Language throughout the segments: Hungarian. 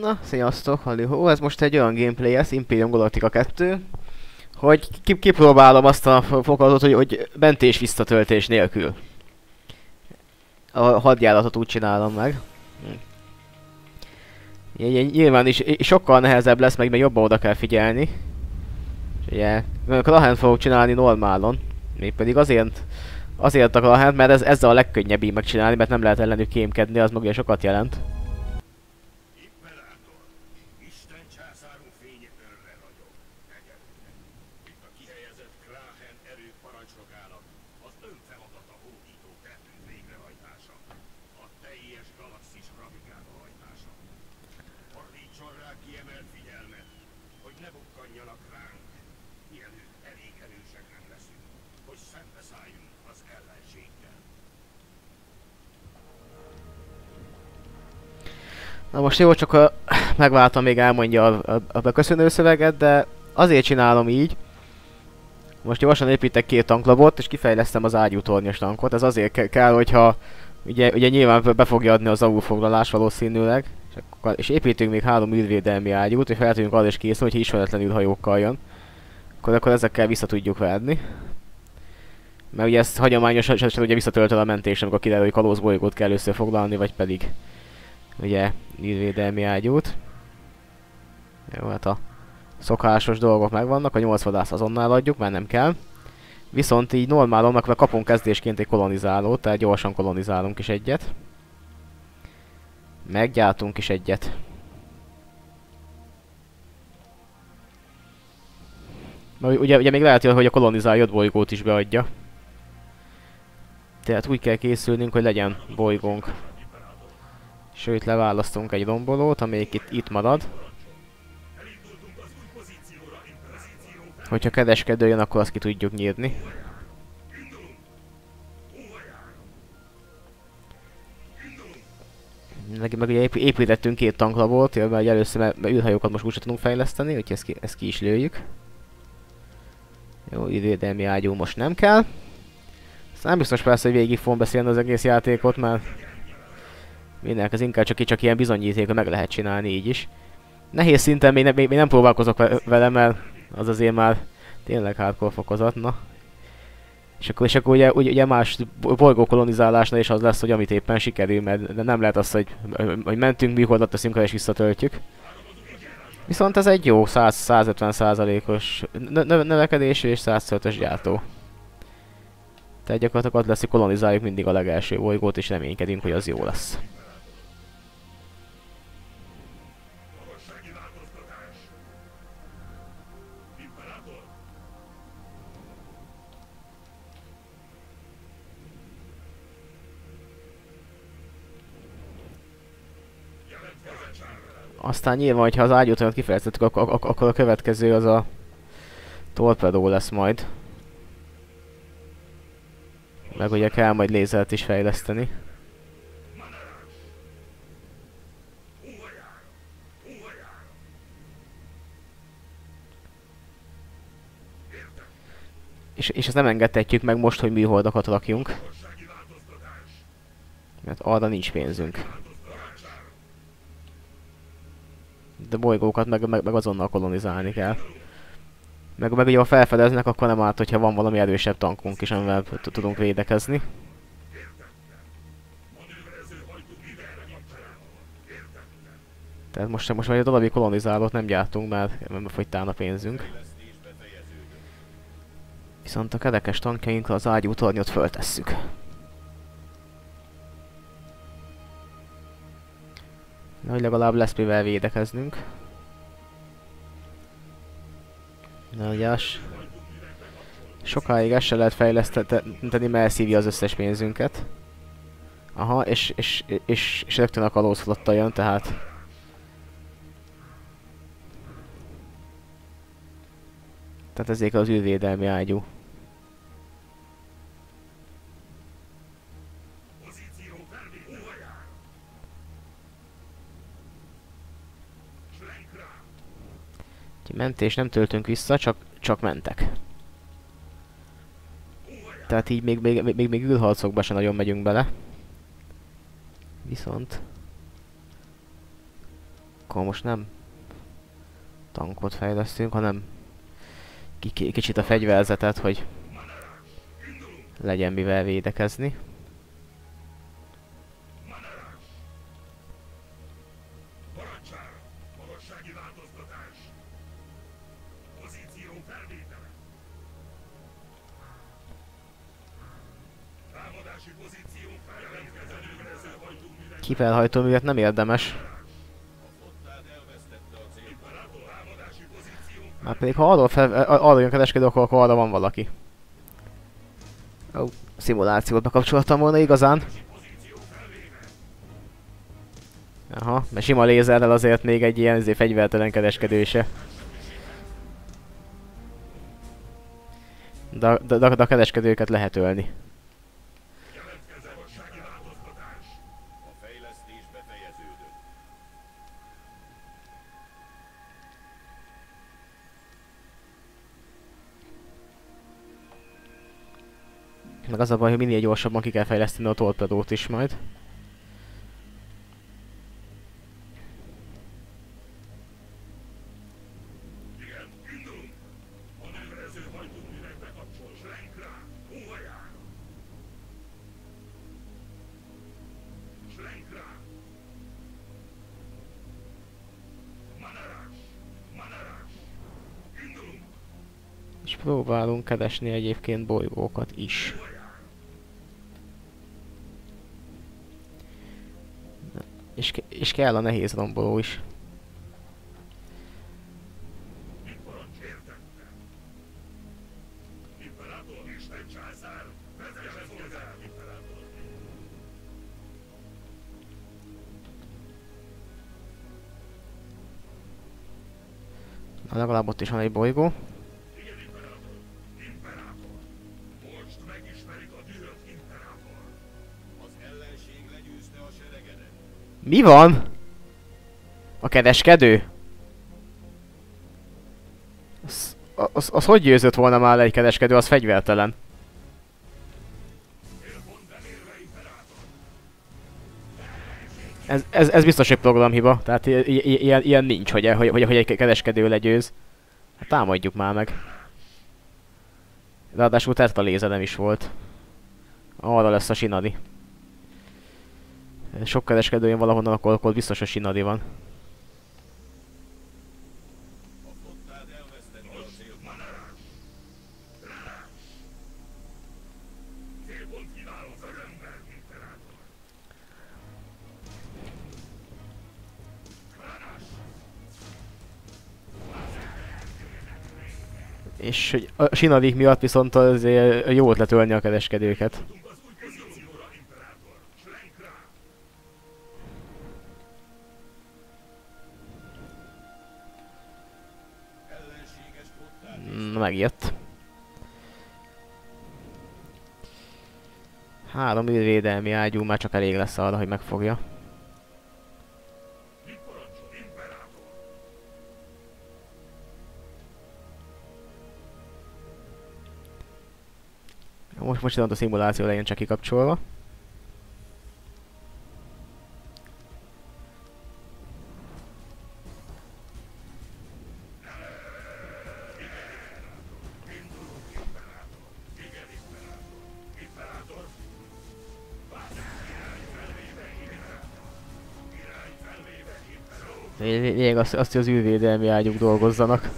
Na, sziasztok, Hallihó. Ez most egy olyan gameplay, ez Imperium Galactica 2, hogy ki kipróbálom azt a fokozatot, hogy, hogy mentés visszatöltés nélkül. A hadjáratot úgy csinálom meg. Hm. Nyilván is sokkal nehezebb lesz, meg még jobban oda kell figyelni. És ugye, mert a Lahent fogok csinálni normálon. Mégpedig azért, azért a Lahent, mert ez, ezzel a legkönnyebb így megcsinálni, mert nem lehet ellenük kémkedni, az meg sokat jelent. Na most jó, csak megváltam még elmondja a, a, a beköszönő szöveget, de azért csinálom így. Most gyorsan építek két tanklabot, és kifejlesztem az ágyútornyos tankot. Ez azért ke kell, hogyha ugye, ugye nyilván be fogja adni az AU foglalás valószínűleg. És, akkor, és építünk még három űrvédelmi ágyút, hogy fel tudjunk arra is készülni, hogyha ismeretlen hajókkal jön. Akkor, akkor ezekkel vissza tudjuk verni. Mert ugye ezt hagyományosan ugye visszatöltöd a mentés, amikor kiderül, hogy kalózbolygót kell összefoglalni, vagy pedig ugye írvédelmi ágyút. Jó, hát a szokásos dolgok megvannak, a 8 vadász azonnal adjuk, mert nem kell. Viszont így normálon, mert kapunk kezdésként egy kolonizálót, tehát gyorsan kolonizálunk is egyet. Meggyártunk is egyet. Mert ugye, ugye még lehet, hogy a kolonizálja bolygót is beadja. Tehát úgy kell készülnünk, hogy legyen bolygónk. Sőt, leválasztunk egy rombolót, amelyik itt, itt marad. Hogyha kereskedő jön, akkor azt ki tudjuk nyírni. Meg, meg ugye építettünk két tanklabot, mert először mert űrhajókat most úgyse tudunk fejleszteni, úgyhogy ezt ki, ezt ki is lőjük. Jó, idődelmi ágyú most nem kell. Aztán nem biztos persze, hogy végig fogom beszélni az egész játékot, mert Mindenek az inkább csak, csak ilyen bizonyíték, meg lehet csinálni így is. Nehéz szinten még, ne, még, még nem próbálkozok vele, mert az azért már tényleg hardcore fokozat, na. És akkor, és akkor ugye, ugye, más bolygó kolonizálásnál is az lesz, hogy amit éppen sikerül, mert de nem lehet az, hogy, hogy mentünk, műholdat teszünk el és visszatöltjük. Viszont ez egy jó 100-150 százalékos növekedés és 105-ös gyártó. Tehát gyakorlatilag az lesz, hogy kolonizáljuk mindig a legelső bolygót és reménykedünk, hogy az jó lesz. Aztán nyilván, hogyha az ágyútonat kifejeztettük, akkor, akkor a következő az a torpedó lesz majd. Meg ugye kell majd lézert is fejleszteni. És, és ezt nem engedhetjük meg most, hogy műholdakat rakjunk. Mert arra nincs pénzünk. De bolygókat meg, meg, meg azonnal kolonizálni kell. Meg, meg ugye ha felfedeznek, akkor nem árt, hogyha van valami erősebb tankunk is, amivel tudunk védekezni. Tehát most, most majd egy darabig kolonizálót nem gyártunk, mert nem fogytán a pénzünk. Viszont a kedekes tankjainkra az ágyú tornyot föltesszük. Hogy legalább lesz mivel védekeznünk. Na. Sokáig ezt se lehet fejleszteni, mert elszívja az összes pénzünket. Aha, és, és, és, és rögtön a kalózflotta jön, tehát... Tehát ezért az űrvédelmi ágyú. Mentés nem töltünk vissza, csak, csak mentek. Tehát így még, még, még, még ülharcokba sem nagyon megyünk bele. Viszont... akkor most nem tankot fejlesztünk, hanem ki- ki- kicsit a fegyverzetet, hogy legyen mivel védekezni. Hajtóművek Kifelhajtóművet nem érdemes. Már pedig ha arról, fel, arról jön kereskedő, akkor, akkor arra van valaki. Ó, szimulációt bekapcsoltam volna igazán. Aha, mert sima lézerrel azért még egy ilyen azért fegyvertelen kereskedő se. De, de, de, de a kereskedőket lehet ölni. Meg az a baj, hogy minél gyorsabban ki kell fejleszteni a torpedót is majd. És próbálunk keresni egyébként bolygókat is. És, ke- és kell a nehéz romboló is. Na, legalább ott is van egy bolygó. Mi van? A kereskedő? Az, az, az hogy győzött volna már le egy kereskedő, az fegyvertelen. Ez, ez, ez biztos egy programhiba, tehát ilyen, ilyen nincs, hogy, hogy, hogy, hogy egy kereskedő legyőz. Hát támadjuk már meg. Ráadásul tett a lézerem is volt. Arra lesz a sinadi. Sok kereskedő jön valahonnan, akkor, akkor biztos a sinadi van. És hogy a sinadik miatt viszont azért jó ötlet ölni a kereskedőket. Megjött. Három űrvédelmi ágyú már csak elég lesz arra, hogy megfogja. Most, most a szimuláció legyen csak kikapcsolva. Lényeg az, azt, hogy az űrvédelmi ágyuk dolgozzanak.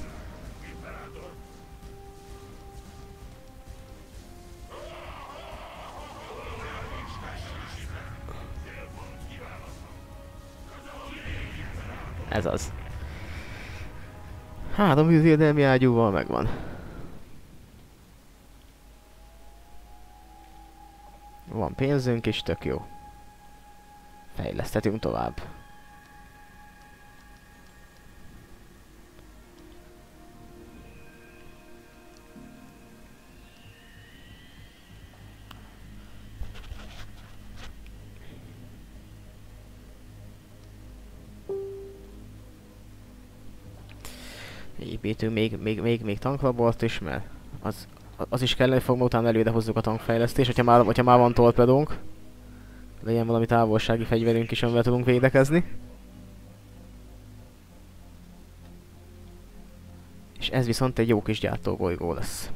Ez az. Három űrvédelmi ágyúval megvan. Van pénzünk is, tök jó. Fejleszthetünk tovább. építünk még, még, még, még tanklabort is, mert az, az is kell hogy fogom utána előre hozzuk a tankfejlesztést, hogyha már, hogyha már van torpedónk. Legyen valami távolsági fegyverünk is, amivel tudunk védekezni. És ez viszont egy jó kis gyártóbolygó lesz.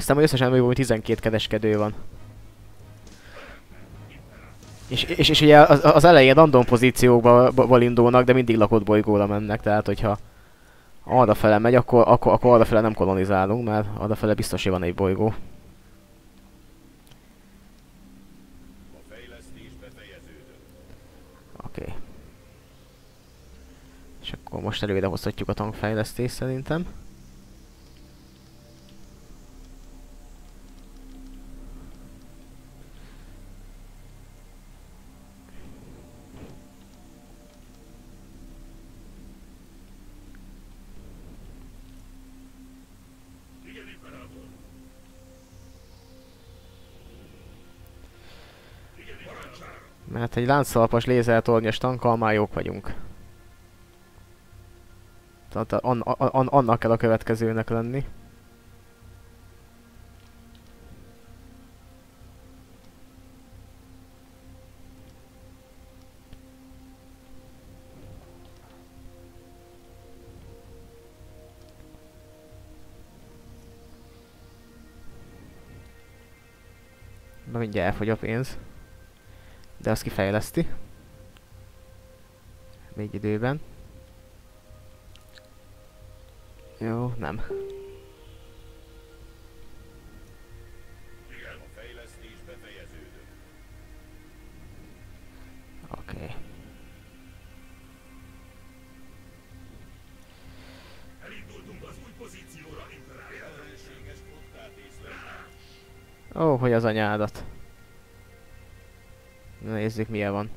Aztán hogy összesen még 12 kereskedő van. És, és, és ugye az, az elején random pozíciókba indulnak, de mindig lakott bolygóra mennek, tehát hogyha arra fele megy, akkor, akkor, akkor arra fele nem kolonizálunk, mert arra fele biztos, hogy van egy bolygó. Oké. Okay. És akkor most előre hozhatjuk a tankfejlesztést szerintem. Mert egy láncszalpas lézertornyos tankkal már jók vagyunk. Tehát an, an, annak kell a következőnek lenni. Na mindjárt elfogy a pénz. De azt kifejleszti. Még időben. Jó, nem. Oké. Ó, hogy az anyádat. Na, Nézzük milyen van.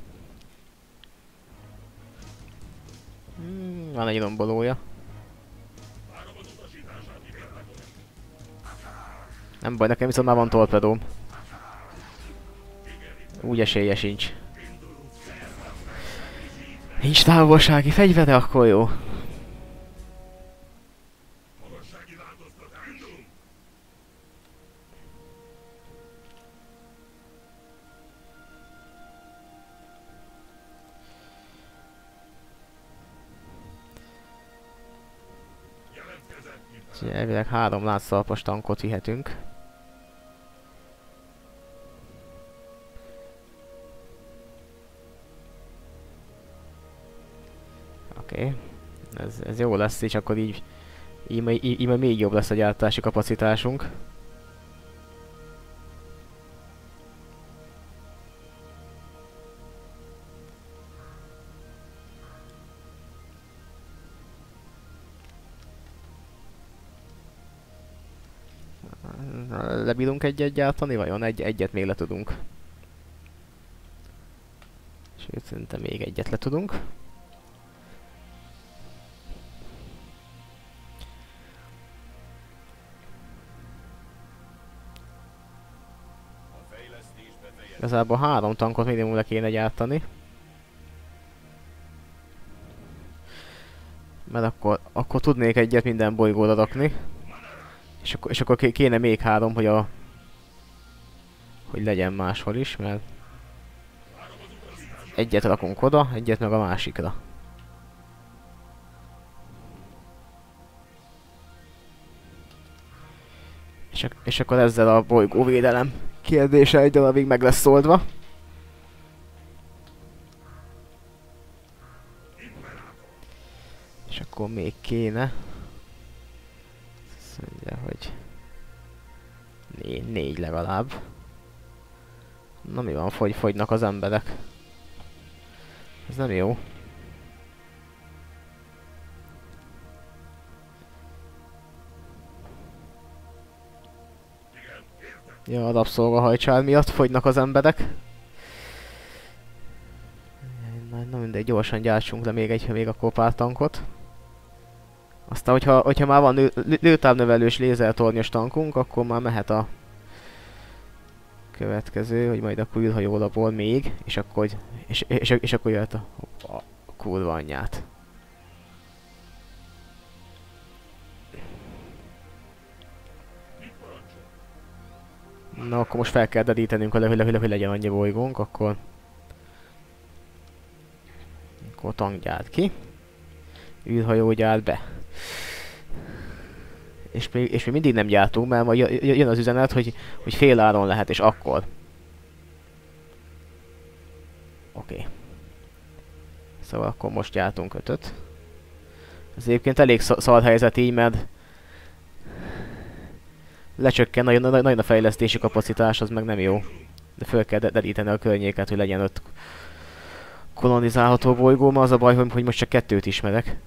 Hmm, van egy rombolója. Nem baj, nekem viszont már van torpedóm. Úgy esélye sincs. Nincs távolsági fegyvere, akkor jó. Elvileg három látszalpas tankot vihetünk. Oké. Okay. Ez, ez jó lesz, és akkor így, így, így, így, még jobb lesz a gyártási kapacitásunk. Lebírunk egyet gyártani, vajon egy, egyet még le tudunk. Sőt, szerintem még egyet le tudunk. Igazából három tankot minimum le kéne gyártani. Mert akkor, akkor tudnék egyet minden bolygóra rakni. És akkor, és akkor ké- kéne még három, hogy a... Hogy legyen máshol is, mert... Egyet rakunk oda, egyet meg a másikra. És, és akkor ezzel a bolygóvédelem kérdése egy darabig meg lesz oldva. És akkor még kéne. Azt mondja, hogy négy, négy legalább. Na mi van, fogy, fogynak az emberek. Ez nem jó. Ja, a rabszolgahajcsár miatt fogynak az emberek. Na, na mindegy, gyorsan gyártsunk le még egy, még akkor pár tankot. Aztán, hogyha, hogyha már van lő- lő- lőtávnövelős lézertornyos tankunk, akkor már mehet a következő, hogy majd akkor űrhajó lapol még, és akkor, és, és, és akkor jöhet a, a, kurva anyját. Na, akkor most fel kell dedítenünk, hogy, hogy, hogy, legyen annyi bolygónk, akkor... Akkor tank gyárt ki. űrhajó gyárt be. És még, és még mindig nem gyártunk, mert majd jö- jö- jön az üzenet, hogy, hogy fél áron lehet, és akkor. Oké. Okay. Szóval akkor most gyártunk ötöt. Ez egyébként elég sz- szar helyzet így, mert lecsökken nagyon, nagyon nagyon a fejlesztési kapacitás, az meg nem jó. De föl kell de- deríteni a környéket, hogy legyen öt kolonizálható bolygó, mert az a baj, hogy most csak kettőt ismerek.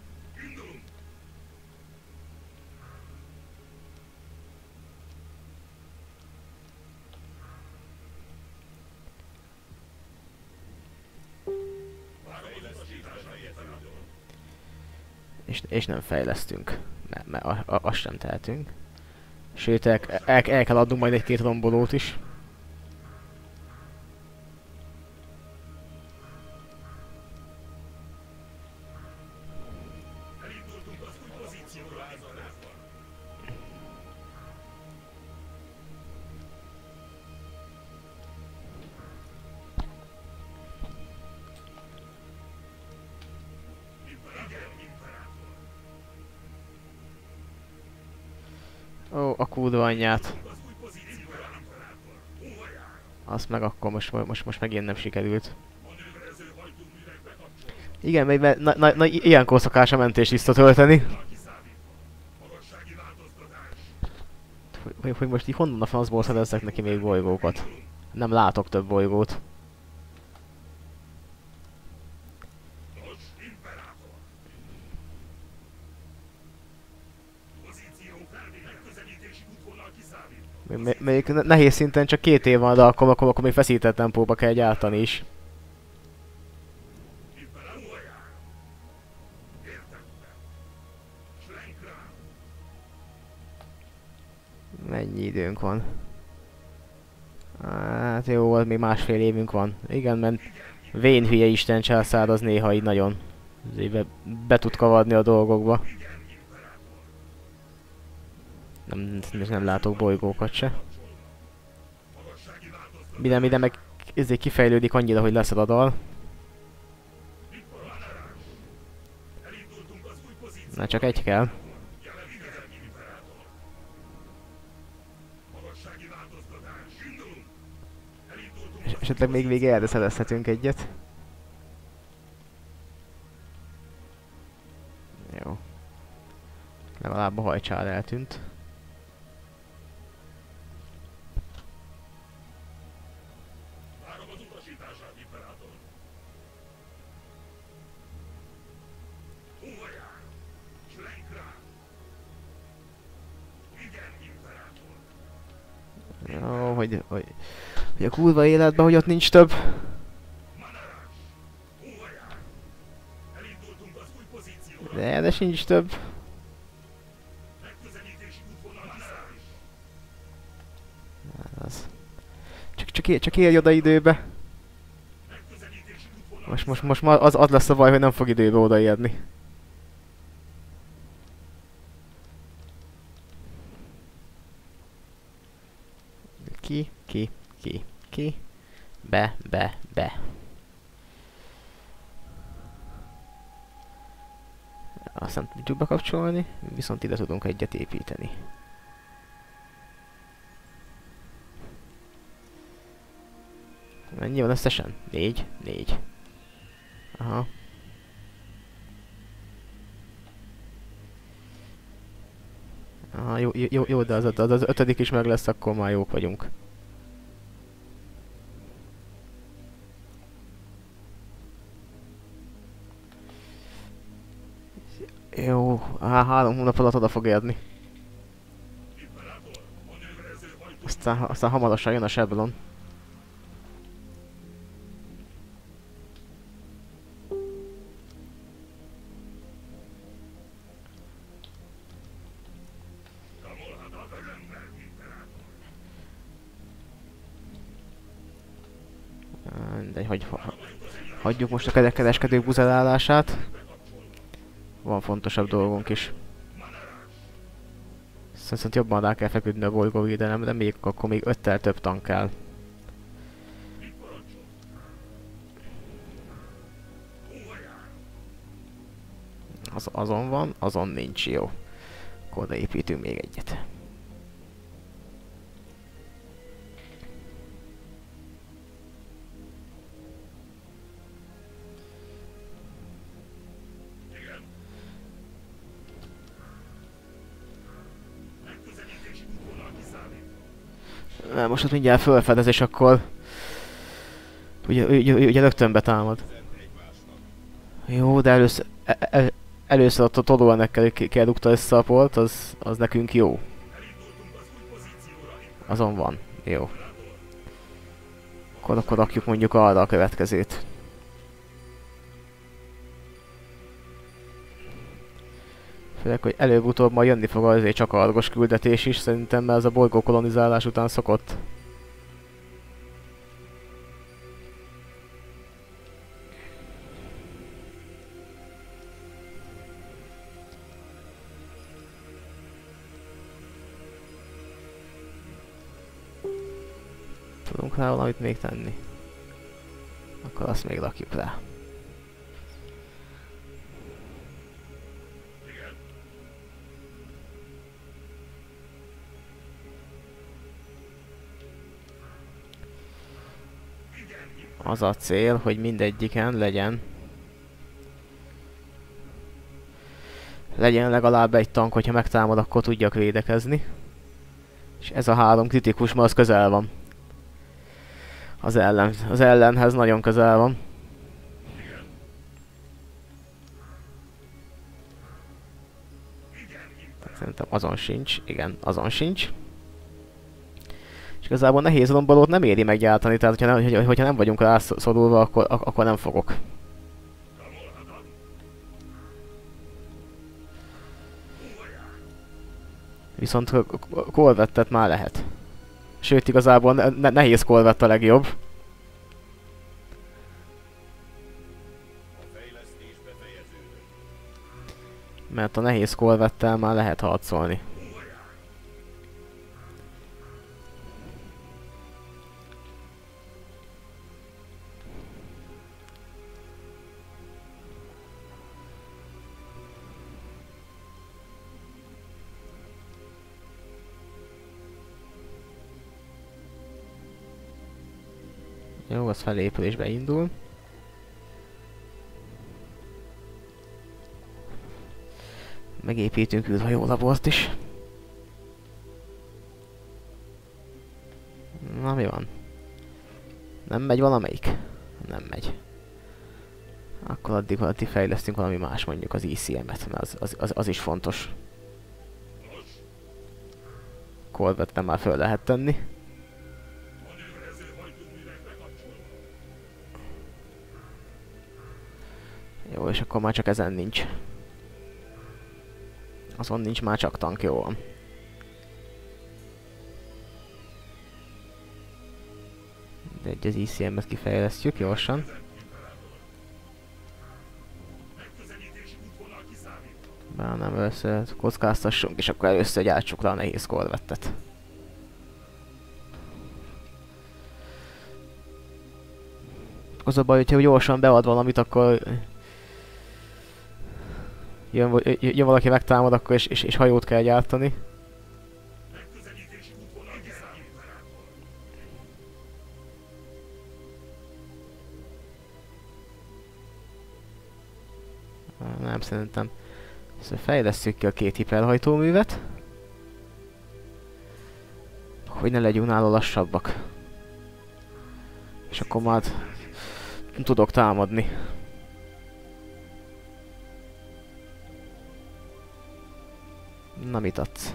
És, és nem fejlesztünk, mert, mert azt sem tehetünk. Sőt, el, el, el kell adnunk majd egy-két rombolót is. Ó, a kurva anyját. Azt meg akkor most, most, most megint nem sikerült. Igen, mert- na, na, na, ilyenkor szokás a mentéslisztot tölteni. Hogy, hogy, hogy most így honnan a francból szerezzek neki még bolygókat? Nem látok több bolygót. Ne- nehéz szinten csak két év van, de akkor, akkor, akkor még feszített tempóba kell gyártani is. Mennyi időnk van? Hát jó, az még másfél évünk van. Igen, mert vén hülye Isten császár az néha így nagyon be, be tud kavadni a dolgokba. Nem, nem látok bolygókat se. Minden, minden meg ezért kifejlődik annyira, hogy lesz a dal. Na csak egy kell. És esetleg még végig erre szerezhetünk egyet. Jó. Legalább a hajcsár eltűnt. Jó, hogy, hogy, hogy a kurva életben, hogy ott nincs több. De, de sincs több. Az. Csak, csak, ér, csak érj oda időbe. Most, most, most az, az lesz a baj, hogy nem fog időbe odaérni. Ki, ki, ki, ki. Be, be, be. Azt nem tudjuk bekapcsolni, viszont ide tudunk egyet építeni. Mennyi van összesen? Négy? Négy. Aha. Aha, jó, jó, jó de az, az, az ötödik is meg lesz, akkor már jók vagyunk. Jó, á, három hónap alatt oda fog érni. Aztán, aztán hamarosan jön a Chevron. Hagyjuk most a kereskedők buzerálását. Van fontosabb dolgunk is. Viszont jobban rá kell feküdni a bolygóvédelemre, még akkor még öttel több tank kell. Az, azon van, azon nincs jó. Akkor építünk még egyet. Most ott mindjárt fölfedez, és akkor... Ugye, ugye, ugye rögtön betámad. Jó, de először... E, e, először ott a tolóenekkel kell rúgta össze a polt, az, az nekünk jó. Azon van. Jó. Akkor, akkor rakjuk mondjuk arra a következőt. Főleg, hogy előbb-utóbb majd jönni fog azért csak argos küldetés is, szerintem, mert ez a bolygó kolonizálás után szokott. Tudunk rá valamit még tenni? Akkor azt még rakjuk rá. Az a cél, hogy mindegyiken legyen legyen legalább egy tank, hogyha megtámad, akkor tudjak védekezni. És ez a három kritikus, ma az közel van. Az ellen, az ellenhez nagyon közel van. Szerintem azon sincs, igen, azon sincs. És igazából nehéz rombolót nem éri meggyártani, tehát hogyha, nem, hogyha, nem vagyunk rá sz- szorulva, akkor, ak- akkor nem fogok. Viszont k- k- kolvettet már lehet. Sőt, igazából ne- ne- nehéz kolvett a legjobb. Mert a nehéz kolvettel már lehet harcolni. Jó, az felépülésbe indul. Megépítünk űrhajó labort is. Na mi van? Nem megy valamelyik? Nem megy. Akkor addig, addig fejlesztünk valami más, mondjuk az ECM-et, mert az, az, az, az is fontos. Kolvet nem már föl lehet tenni. Jó, és akkor már csak ezen nincs. Azon nincs már csak tank, jó van. De egy az ECM-et kifejlesztjük gyorsan. Bár nem először kockáztassunk, és akkor először gyártsuk le a nehéz korvettet. Az a baj, hogyha gyorsan bead valamit, akkor jön, jön valaki megtámad, akkor és, és, és hajót kell gyártani. Nem, szerintem. Szóval fejlesztjük ki a két hiperhajtóművet. Hogy ne legyünk nála lassabbak. És akkor már tudok támadni. Na mit adsz?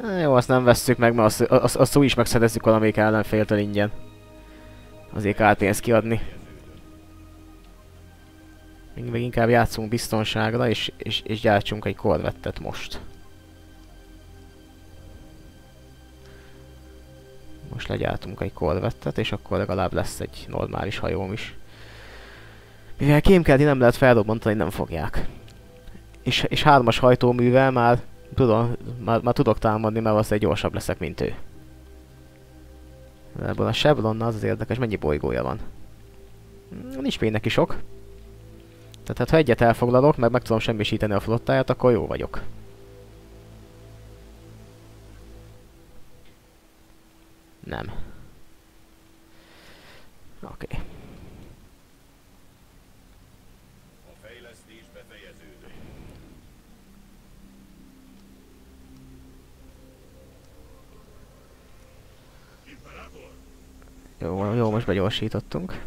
Na, jó, azt nem vesszük meg, mert azt, azt, azt úgy is megszerezzük valamelyik ellenféltől ingyen. Azért kár pénzt kiadni. Még, még inkább játszunk biztonságra, és, és, és gyártsunk egy korvettet most. Most legyártunk egy korvettet, és akkor legalább lesz egy normális hajóm is. Mivel kémkelni nem lehet felrobbantani, nem fogják. És, és hármas hajtóművel már, tudom, már, már tudok támadni, mert valószínűleg gyorsabb leszek, mint ő. Ebből a Chevronnal az az érdekes, mennyi bolygója van. Nincs még neki sok. Tehát hát, ha egyet elfoglalok, meg meg tudom semmisíteni a flottáját, akkor jó vagyok. Nem. Oké. Okay. Jó, jó, most begyorsítottunk.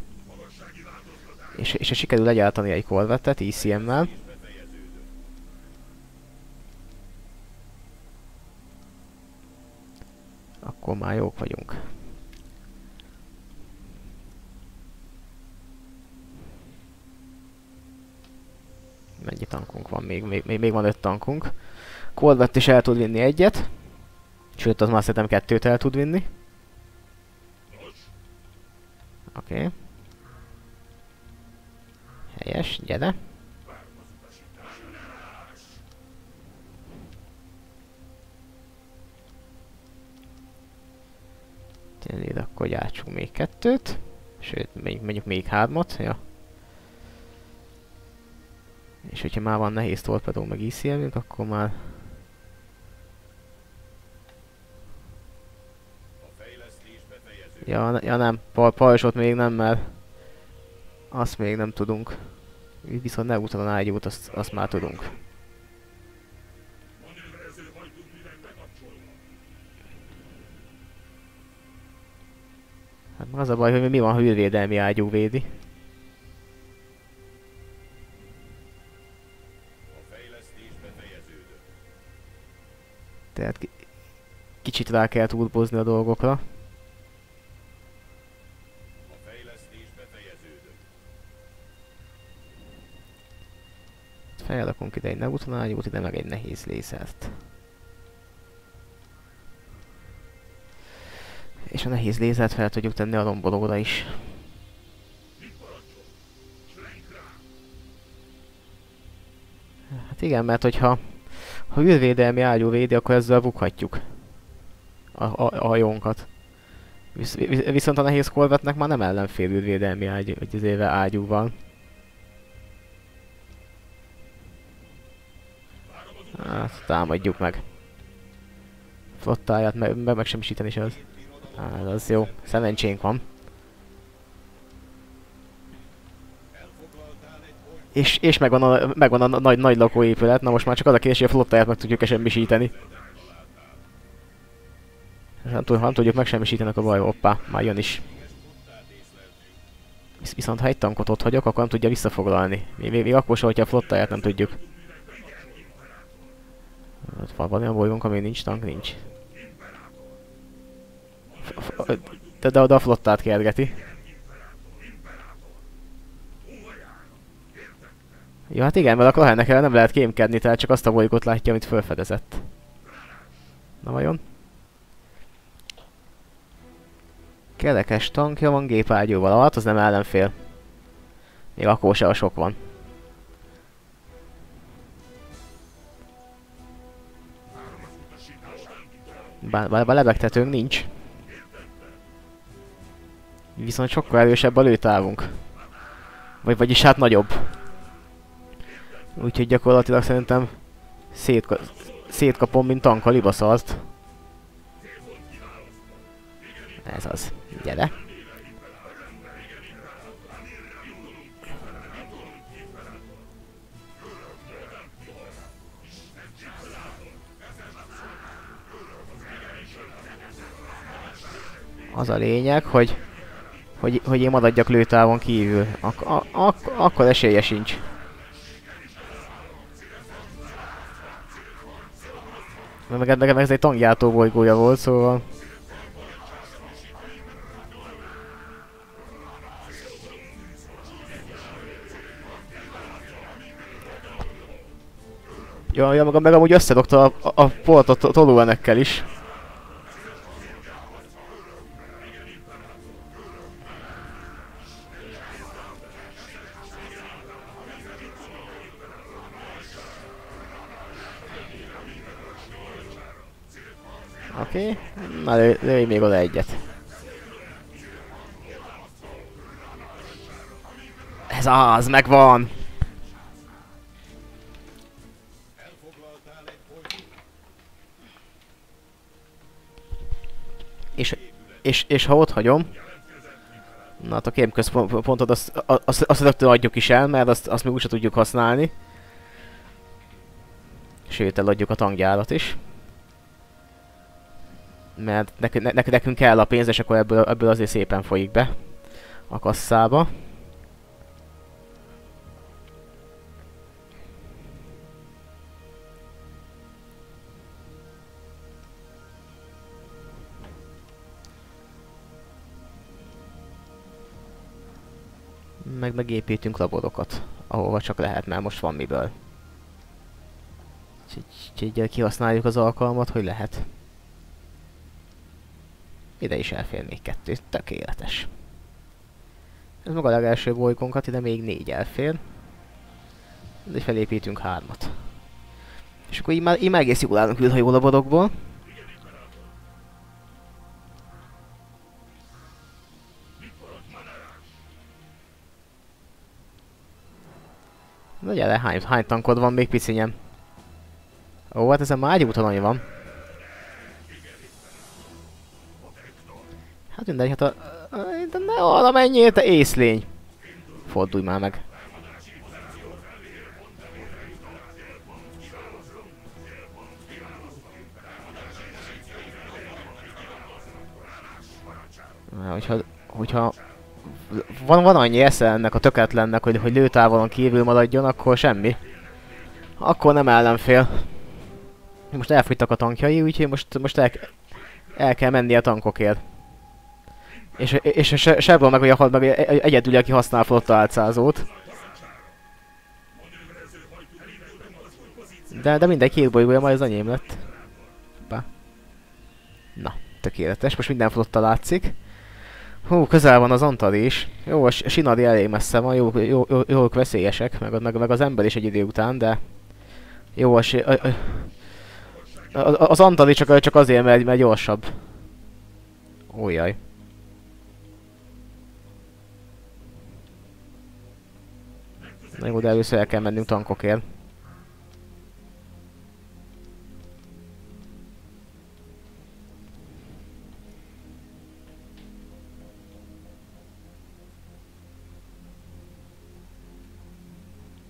És, és sikerül legyártani egy korvettet ECM-mel. Befejeződött. Akkor már jók vagyunk. Mennyi tankunk van? Még, még, még van öt tankunk. Corvette is el tud vinni egyet. Sőt, az már szerintem kettőt el tud vinni. Oké. Okay. Helyes, gyere. Tényleg, akkor gyártsunk még kettőt. Sőt, még, mondjuk még hármat, ja. És hogyha már van nehéz torpedó meg ECM-ünk, akkor már Ja, ne- ja nem, pa pajzsot még nem, mert azt még nem tudunk. Viszont neutron ágyút, azt, azt már tudunk. Hát az a baj, hogy mi van, ha űrvédelmi ágyú védi. Tehát ki- kicsit rá kell turbozni a dolgokra. Felrakunk ide egy neutron ágyút, ide meg egy nehéz lézert. És a nehéz lézert fel tudjuk tenni a rombolóra is. Hát igen, mert hogyha ha űrvédelmi ágyú védi, akkor ezzel bukhatjuk a, a, a hajónkat. Visz, vi- viszont a nehéz korvetnek már nem ellenfél űrvédelmi ágyú, vagy az éve ágyúval. Hát, támadjuk meg. Flottáját meg, meg megsemmisíteni se az. Hát, az jó. Szerencsénk van. És, és megvan a, megvan a nagy, nagy lakóépület, na most már csak az a kérdés, hogy a flottáját meg tudjuk-e semmisíteni. Nem, tud, nem tudjuk megsemmisíteni, akkor baj, hoppá, már jön is. Visz, viszont ha egy tankot ott hagyok, akkor nem tudja visszafoglalni. Még, még akkor sem, hogyha a flottáját nem tudjuk. Hát van olyan bolygónk, ami nincs tank? Nincs. De, de, de a flottát kergeti. Ja, hát igen, mert a Klahennek nem lehet kémkedni, tehát csak azt a bolygót látja, amit felfedezett. Na vajon? Kerekes tankja van gépágyúval, hát az nem ellenfél. Még akkor se a sok van. Bár, lebegtetőnk nincs. Viszont sokkal erősebb a lőtávunk. Vagy vagyis hát nagyobb. Úgyhogy gyakorlatilag szerintem szétka szétkapom, mint tank a. Ez az. Gyere. Az a lényeg, hogy, hogy, hogy én maradjak lőtávon kívül. Ak- a- ak- akkor esélye sincs. Meg, meg ez egy tangjátó bolygója volt, szóval... Ja, ja meg, meg amúgy összedokta a, a, a portot to- tolóenekkel is. Na lő, lőj még oda egyet. Ez az, megvan! És, és, és ha ott hagyom, na hát a kémközpontot azt, azt, azt rögtön adjuk is el, mert azt, azt még úgyse tudjuk használni. Sőt, eladjuk a tangjárat is. Mert nek, ne, nekünk kell a pénz, és akkor ebből, ebből azért szépen folyik be a kasszába. Meg megépítünk laborokat, ahova csak lehet, mert most van miből. Úgyhogy- Úgyhogy kihasználjuk az alkalmat, hogy lehet. Ide is elfér még kettő, tökéletes. Ez maga a legelső bolygónkat, ide még négy elfér. De felépítünk hármat. És akkor így már, így már egész jól állunk űrhajó. Na gyere, hány, hány tankod van még picinyem? Ó, hát ezen már egy úton van. Hát mindegy, hát a... De ne arra menjél, te észlény! Fordulj már meg. Na, Hogyha, hogyha van, van annyi esze ennek a töketlennek, hogy, hogy lőtávolon kívül maradjon, akkor semmi. Akkor nem ellenfél. Most elfogytak a tankjai, úgyhogy most, most el, el kell menni a tankokért. És, és se, Sebron meg, hogy meg egy- egyedül, aki használ flotta álcázót. De, de mindegy, két bolygója majd az enyém lett. Bá. Na, tökéletes, most minden flotta látszik. Hú, közel van az Antari is. Jó, a Sinadi elég messze van, jó, jó, jó, jók veszélyesek, meg, meg, meg, az ember is egy idő után, de... Jó, a, a, a, az Antari csak, csak azért, mert, mert gyorsabb. Ó, jaj. Na jó, de először el kell mennünk tankokért.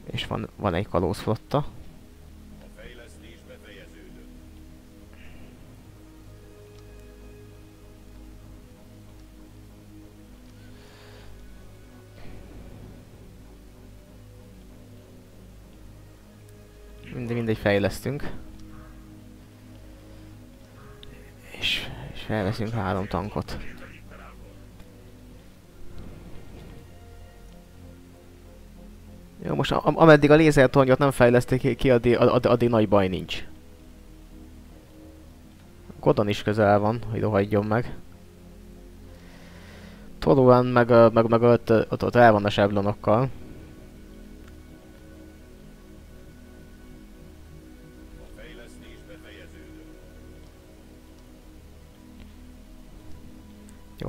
És van, van egy kalózflotta. A fejlesztünk. És, és felveszünk három tankot. Jó, most a, ameddig a lézertornyot nem fejleszték ki- addig, ad, addig nagy baj nincs. Godon is közel van, hogy rohadjon meg. Tolóan meg, meg, meg ott, ott, ott el van a seblonokkal.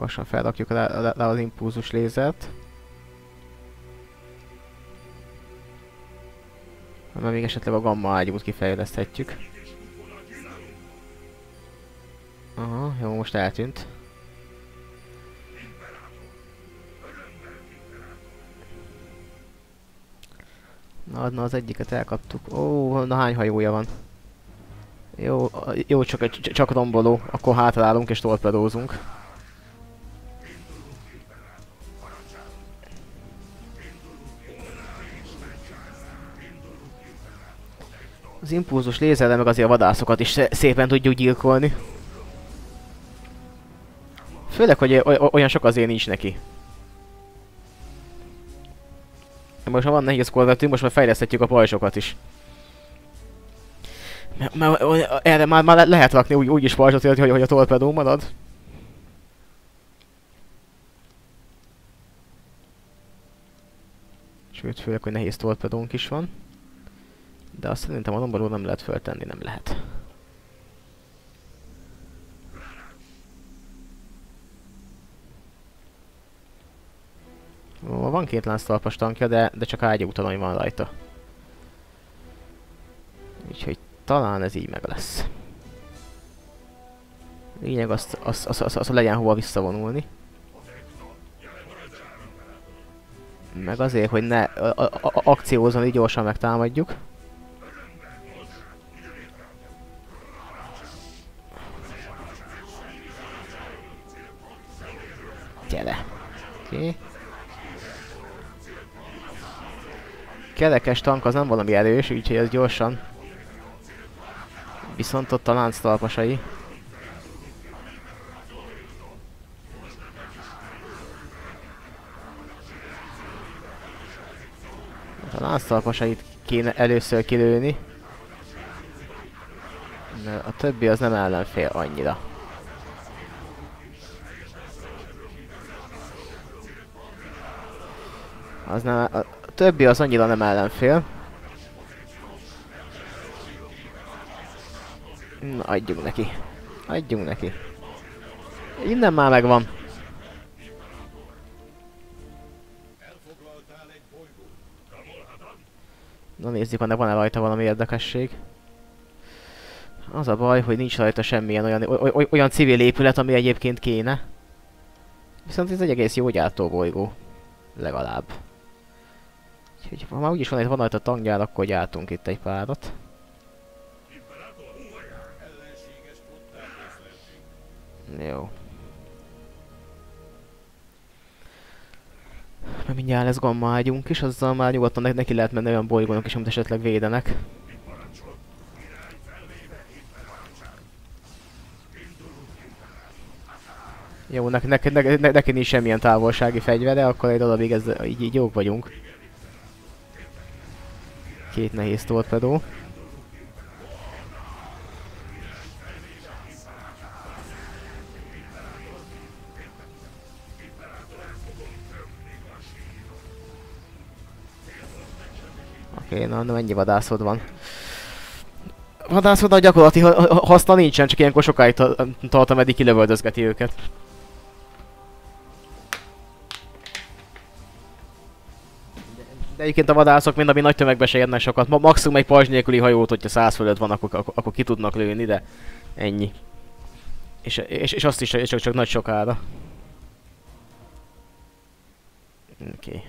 Gyorsan felrakjuk le, le, le az impulzus lézert. Mert még esetleg a gamma ágyút kifejleszthetjük. Aha, jó, most eltűnt. Na, na az egyiket elkaptuk. Ó, na hány hajója van? Jó, jó csak, csak romboló. Akkor hátrálunk és torpedózunk. Az impulzus lézerrel meg azért a vadászokat is szé- szépen tudjuk gyilkolni. Főleg, hogy oly- oly- olyan sok azért nincs neki. Most ha van nehéz korvetünk, most már fejleszthetjük a pajzsokat is. Mert, erre már, már le- lehet rakni úgy, úgy is pajzsot, hogy, hogy a torpedó marad. Sőt, főleg, hogy nehéz torpedónk is van. De azt szerintem a domborról nem lehet föltenni, nem lehet. Ó, van két lánctalpas tankja, de, de csak ágya utalony van rajta. Úgyhogy talán ez így meg lesz. Lényeg az, az, az, az, az legyen hova visszavonulni. Meg azért, hogy ne a, a, a, akciózon így gyorsan megtámadjuk. Gyere. Oké. Okay. Kerekes tank az nem valami erős, úgyhogy ez gyorsan. Viszont ott a lánctalpasai. A lánctalpasait kéne először kilőni. Mert a többi az nem ellenfél annyira. Az nem, a többi az annyira nem ellenfél. Na, adjunk neki. Adjunk neki. Innen már megvan. Na nézzük, annak van-e rajta valami érdekesség. Az a baj, hogy nincs rajta semmilyen olyan, oly- oly- olyan civil épület, ami egyébként kéne. Viszont ez egy egész jó gyártóbolygó. Legalább. Úgyhogy ha már úgyis van, van rajta tankgyár, akkor gyártunk itt egy párat. Jó. Mert mindjárt lesz gamma ágyunk is, azzal már nyugodtan ne- neki lehet menni olyan bolygónak is, amit esetleg védenek. Jó, neki, neki, neki, ne- neki nincs semmilyen távolsági fegyvere, akkor egy darabig ez, így, így jók vagyunk. Két nehéz torpedó. Oké, na, na mennyi vadászod van? Vadászod a gyakorlati ha- ha- haszna nincsen, csak ilyenkor sokáig ta- tart, ameddig kilövöldözgeti őket. De egyébként a vadászok mind ami nagy tömegbe se érnek sokat. Ma maximum egy pajzs nélküli hajót, hogyha száz fölött van, akkor, akkor, akkor ki tudnak lőni, de ennyi. És, és, és azt is csak, csak nagy sokára. Oké. Okay.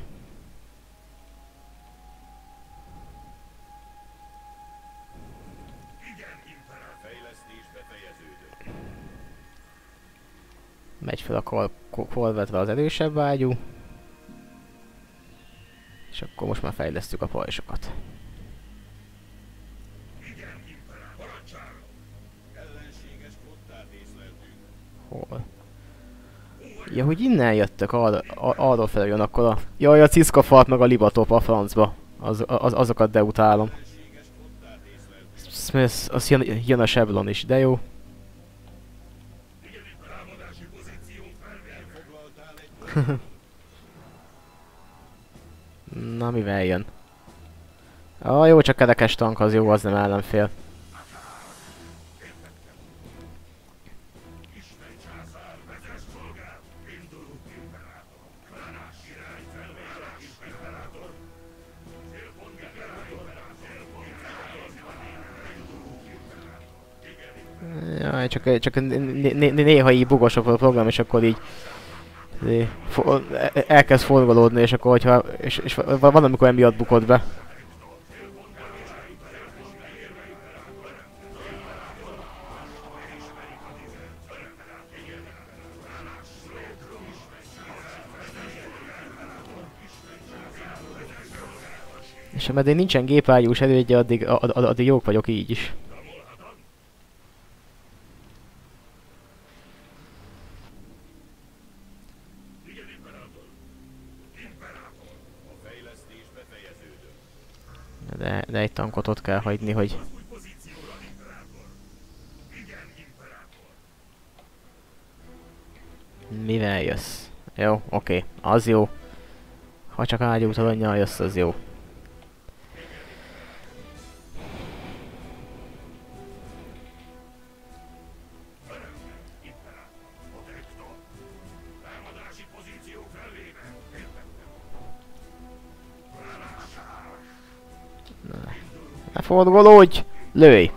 Megy fel a kol, kolvetve az erősebb ágyú. És akkor most már fejlesztjük a pajzsokat. Hol? Ja, hogy innen jöttek, arra, a- arról fel jön akkor a... Jaj, a ciszkafalt meg a libatop a francba. Az, az, azokat deutálom. Smith, az jön, jön a Chevron is, de jó. Bolygót. Na, mivel jön? Ah, jó, csak kerekes tank, az jó, az nem ellenfél. Jaj, csak, csak né- né- néha így bugos a program, és akkor így elkezd forgolódni, és akkor hogyha, és, és va- van amikor emiatt bukod be. És ameddig nincsen gépágyús elődje, addig, a- a- addig jók vagyok így is. De, de egy tankot ott kell hagyni, hogy... Mivel jössz? Jó, oké, az jó. Ha csak ágyútalonnyal jössz, az jó. Ne forgolódj! Lőj!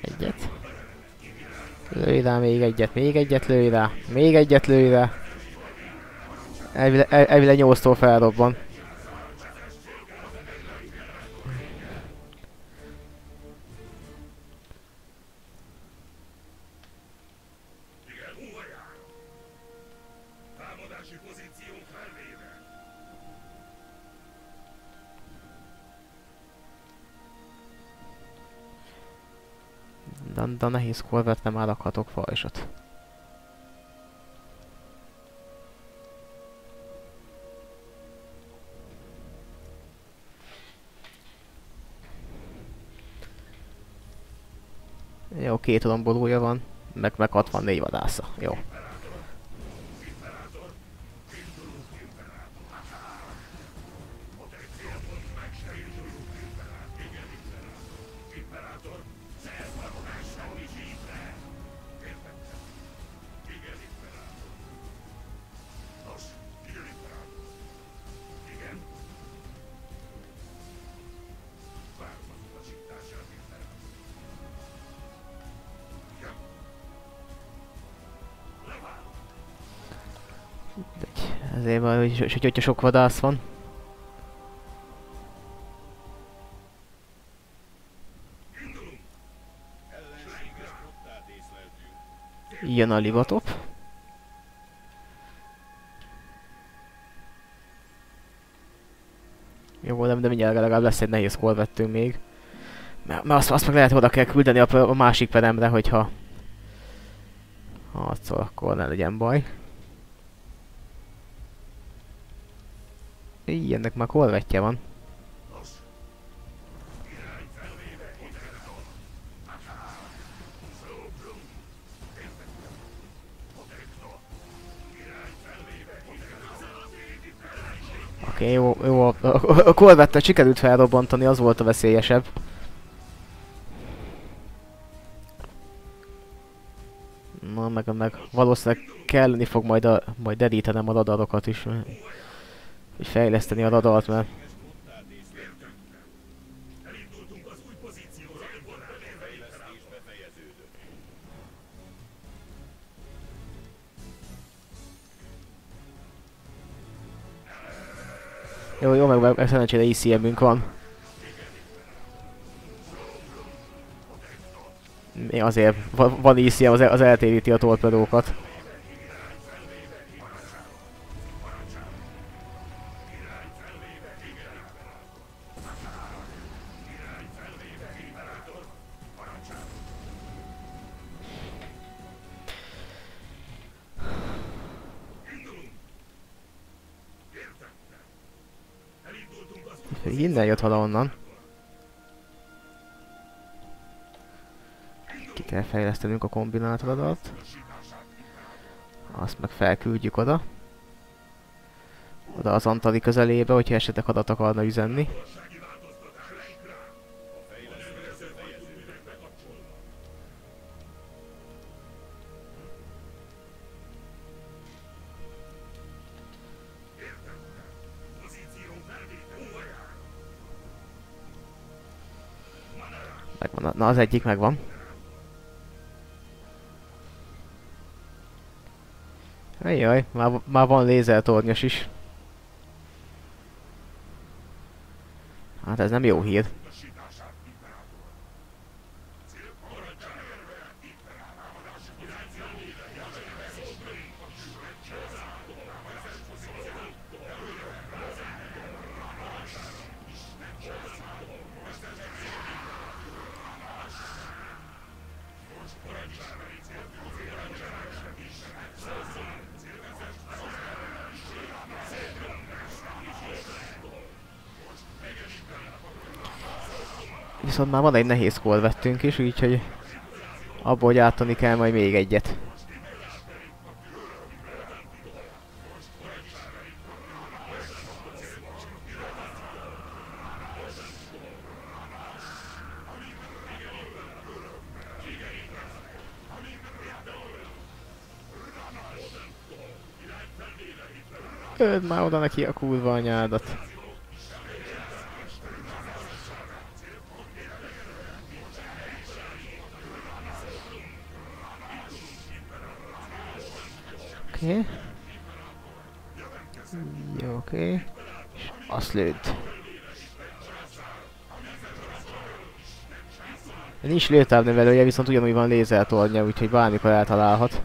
Egyet. Lőj rá még egyet, még egyet lőj rá, még egyet lőj rá. Elvileg, el, elvileg 8-tól felrobban. De, de nehéz korvet nem állakhatok fajsot. Jó, két rombolója van, meg, meg 64 vadásza. Jó. Ezért van, hogy, hogy, hogyha sok vadász van. Jön a livatop. Jó, nem, de mindjárt legalább lesz egy nehéz korvettünk még. Mert, azt, azt meg lehet oda kell küldeni a, a másik peremre, hogyha harcol, akkor ne legyen baj. Így, ennek már korvettje van. Oké, okay, jó, jó, a, a, a korvettet sikerült felrobbantani, az volt a veszélyesebb. Na, meg, meg valószínűleg kelleni fog majd, a, majd derítenem a radarokat is. Hogy fejleszteni a radart, mert jó, jó, meg, meg szerencsére ECM-ünk van. Azért van, van ECM, az, el- az eltéríti a torpedókat. Fejlesztenünk a kombinált radart. Azt meg felküldjük oda. Oda az Antali közelébe, hogyha esetleg adat akarna üzenni. Megvan, na az egyik megvan. Jaj, már, már van lézertornyos is. Hát ez nem jó hír. van egy nehéz kol vettünk is, úgyhogy abból, hogy átadni kell majd még egyet. Öd már oda neki a kurva anyádat. Oké. Okay. Jó, oké. Okay. És azt lőd. Nincs lőtávnevelője, viszont ugyanúgy van lézertornya, úgyhogy bármikor eltalálhat.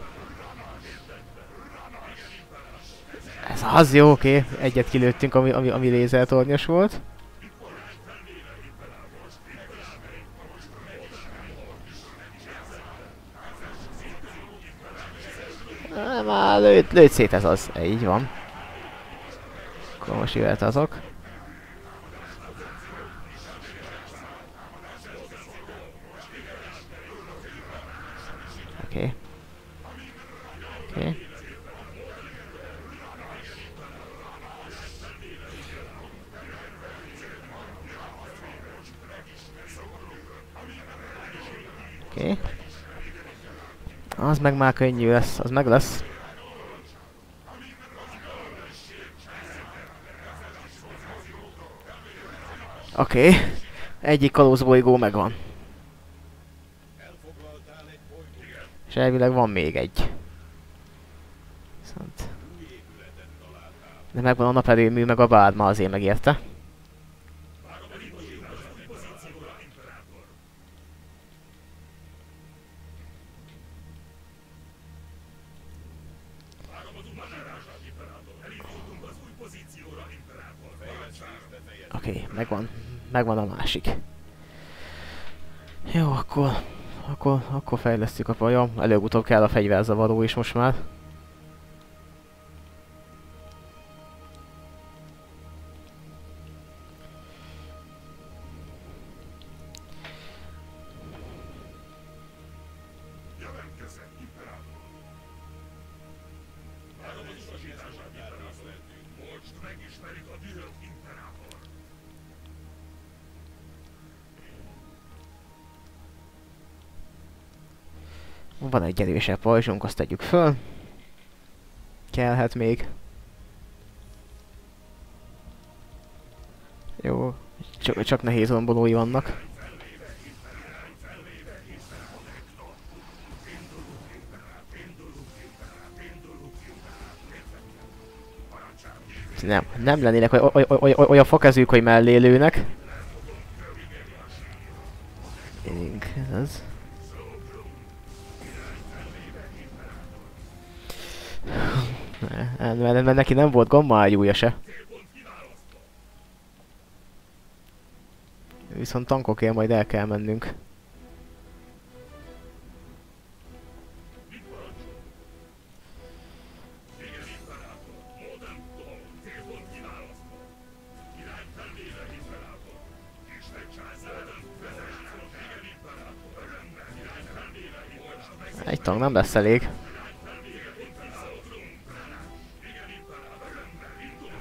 Ez az jó, oké. Okay. Egyet kilőttünk, ami, ami, ami lézertornyos volt. Ah, Lőtt szét ez az. Így van. Akkor most jöhet azok. Oké. Okay. Oké. Okay. Oké. Okay. Az meg már könnyű lesz, az meg lesz. Oké. Okay. Egyik kalózbolygó megvan. És elvileg van még egy. Viszont... De megvan a naperőmű, meg a bárma azért megérte. Oké, okay, megvan. Megvan a másik. Jó, akkor... Akkor, akkor fejlesztjük a pajam. Előbb-utóbb kell a fegyverzavaró is most már. Van egy erősebb pajzsunk, azt tegyük föl. Kellhet még. Jó, csak, csak nehéz ombolói vannak. Nem, nem lennének oly- oly- oly- oly- olyan fakezők, hogy mellé lőnek. Ink, ez mert, mert neki nem volt gommájúja se. Viszont tankokért majd el kell mennünk. Egy tank nem lesz elég.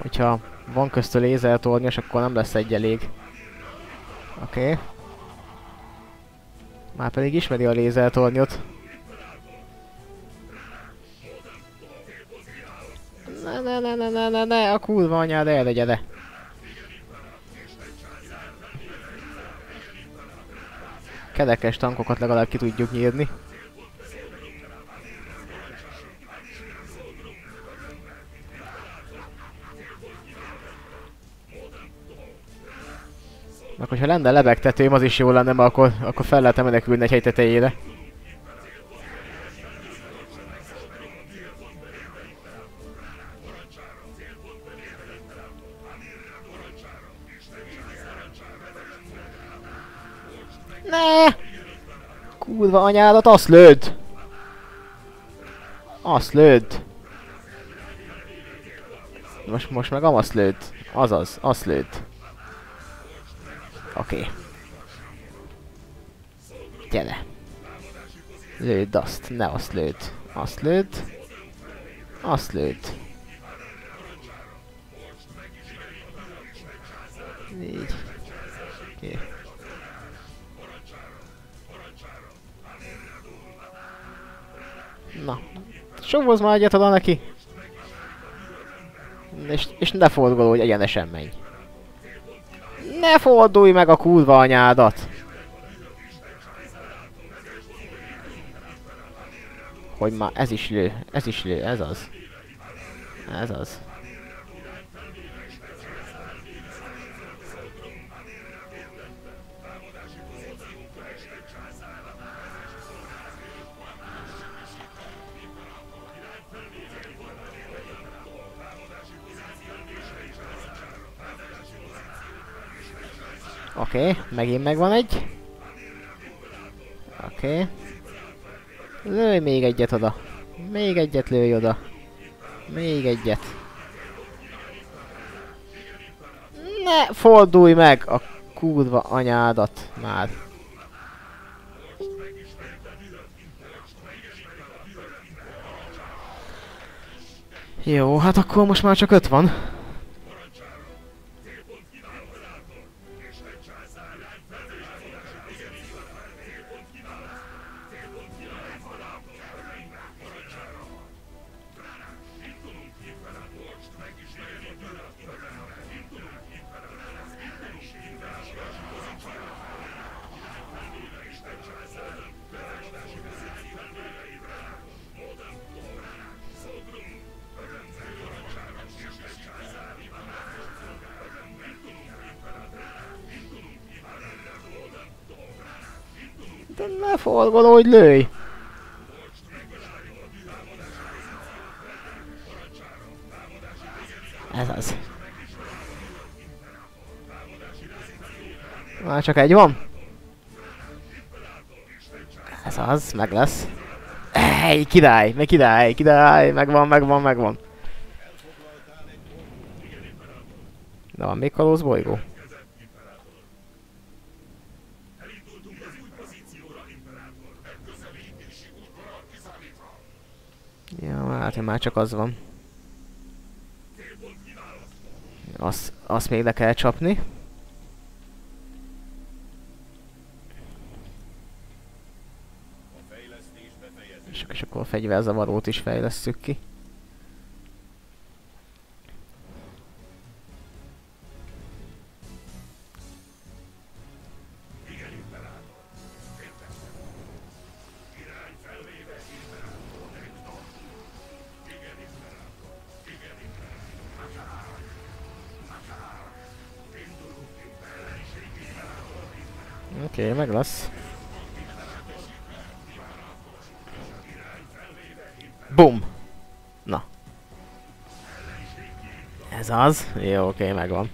Hogyha van köztől lézertornyos, akkor nem lesz egy elég. Oké. Okay. Már pedig ismeri a lézertornyot. Ne, ne, ne, ne, ne, ne, ne, a kurva anyád elvegye le. Kedekes tankokat legalább ki tudjuk nyírni. Meg hogyha lenne lebegtetőm, az is jó lenne, mert akkor, akkor fel lehet menekülni egy hegy tetejére. Ne! Kurva anyádat, azt lőd! Azt lőd! Most, most meg azt lőd. Azaz, azt lőd. Oké. Okay. Gyere. Lőd azt, ne azt lőd. Azt lőd. Azt lőd. Így. Oké. Okay. Na. Sovozz már egyet oda neki. És, és ne fordulj, egyenesen menj. Ne fordulj meg a kurva anyádat! Hogy már ez is lő, ez is lő, ez az. Ez az. Oké, okay, megint megvan egy. Oké. Okay. Lőj még egyet oda. Még egyet lőj oda. Még egyet. Ne fordulj meg a kurva anyádat már. Jó, hát akkor most már csak öt van. Forgolódj, lőj! Ez az. Már csak egy van? Ez az, meg lesz. Ej, király, meg király, király, megvan, megvan, megvan. De van még kalóz bolygó? Ja, hát már csak az van. Azt, azt még le kell csapni. És, akkor a fegyverzavarót is fejlesszük ki. Lesz. Bum! Na. Ez az. Jó, oké, okay, megvan.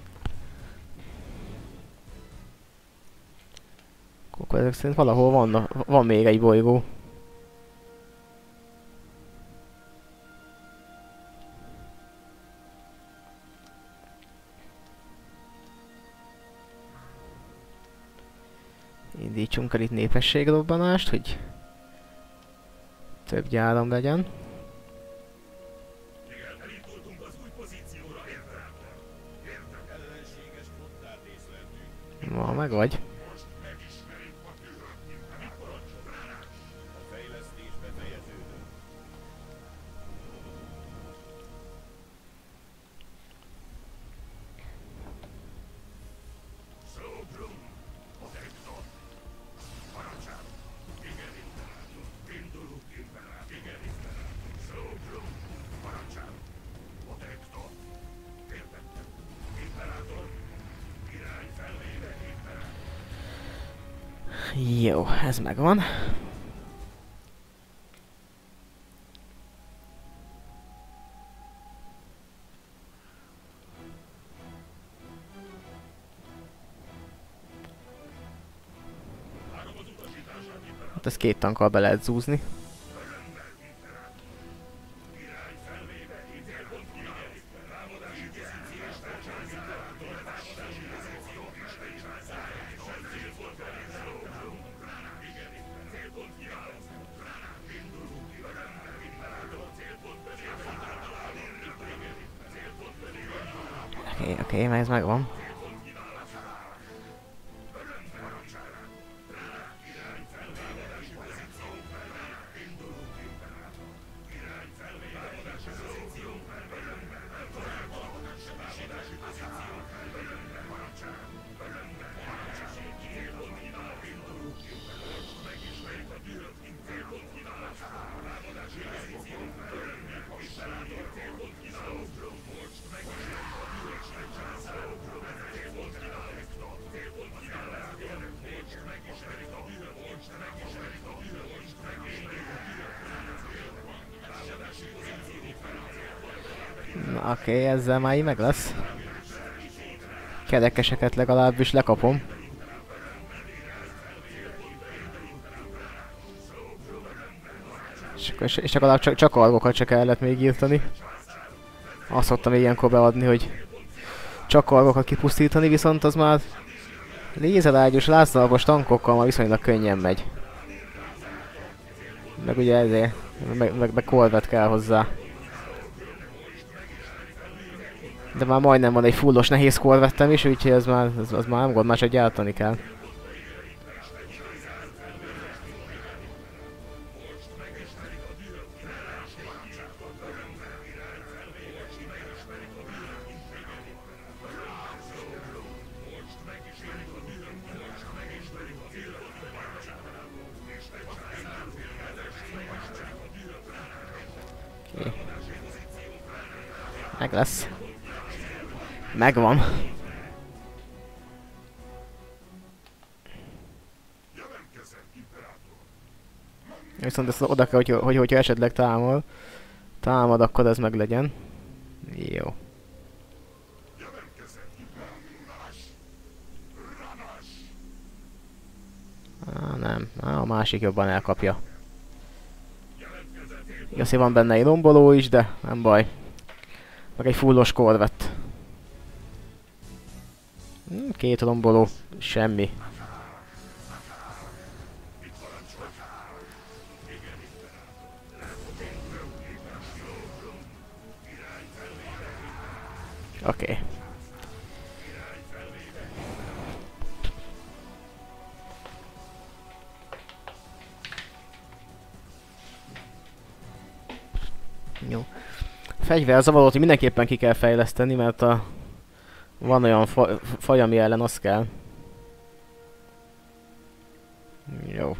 Akkor ezek szerint valahol van, van még egy bolygó. El itt népességrobbanást, hogy több gyáram legyen. Ez megvan. Hát ezt két tankkal be lehet zúzni. Ezzel már így meg lesz. Kerekeseket legalábbis lekapom. És, és, és legalább csak, csak argokat se kellett még írtani. Azt szoktam ilyenkor beadni, hogy csak argokat kipusztítani, viszont az már lézerágyos, lázalagos tankokkal már viszonylag könnyen megy. Meg ugye ezért, meg, meg, meg korvet kell hozzá. De már majdnem van egy fullos nehéz korvettem is, úgyhogy ez már, ez, az már nem gond, már csak gyártani kell. Meg lesz. Megvan. Viszont ezt oda kell, hogy, hogy, hogyha esetleg támad, támad, akkor ez meg legyen. Jó. Á, nem. Á, a másik jobban elkapja. Igaz, van benne egy romboló is, de nem baj. Meg egy fullos korvett. Két romboló, semmi. Oké. Okay. Jó. Fegyverzavarot hogy mindenképpen ki kell fejleszteni, mert a van olyan fa faj, ami ellen az kell. Jó.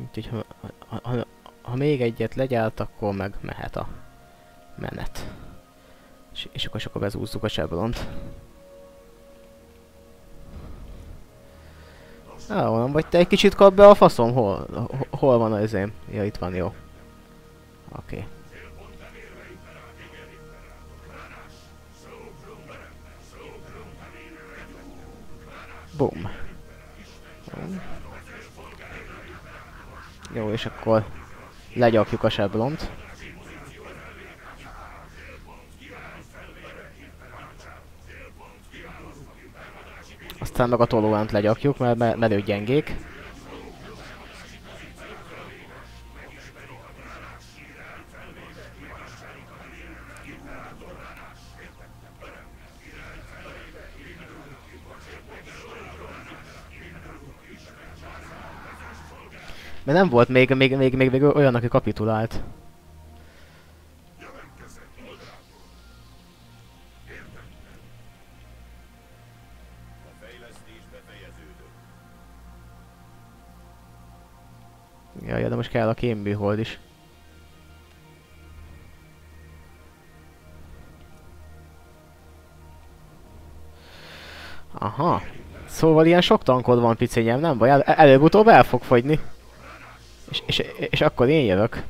Úgyhogy ha, ha, ha, ha még egyet legyált, akkor meg mehet a menet. És, és akkor, akkor bezúzzuk a sebront. Ah, nem vagy te egy kicsit kap be a faszom? Hol, hol van az én? Ja, itt van, jó. Oké. Boom. Boom. Jó, és akkor legyakjuk a seblont. Aztán meg a tolóánt legyakjuk, mert, ők gyengék. Mert nem volt még, még, még, még, még olyan, aki kapitulált. Jaj, de most kell a kémbűhold is. Aha. Szóval ilyen sok tankod van, picényem, nem baj, el- előbb-utóbb el fog fogyni. És, és, és akkor én jövök.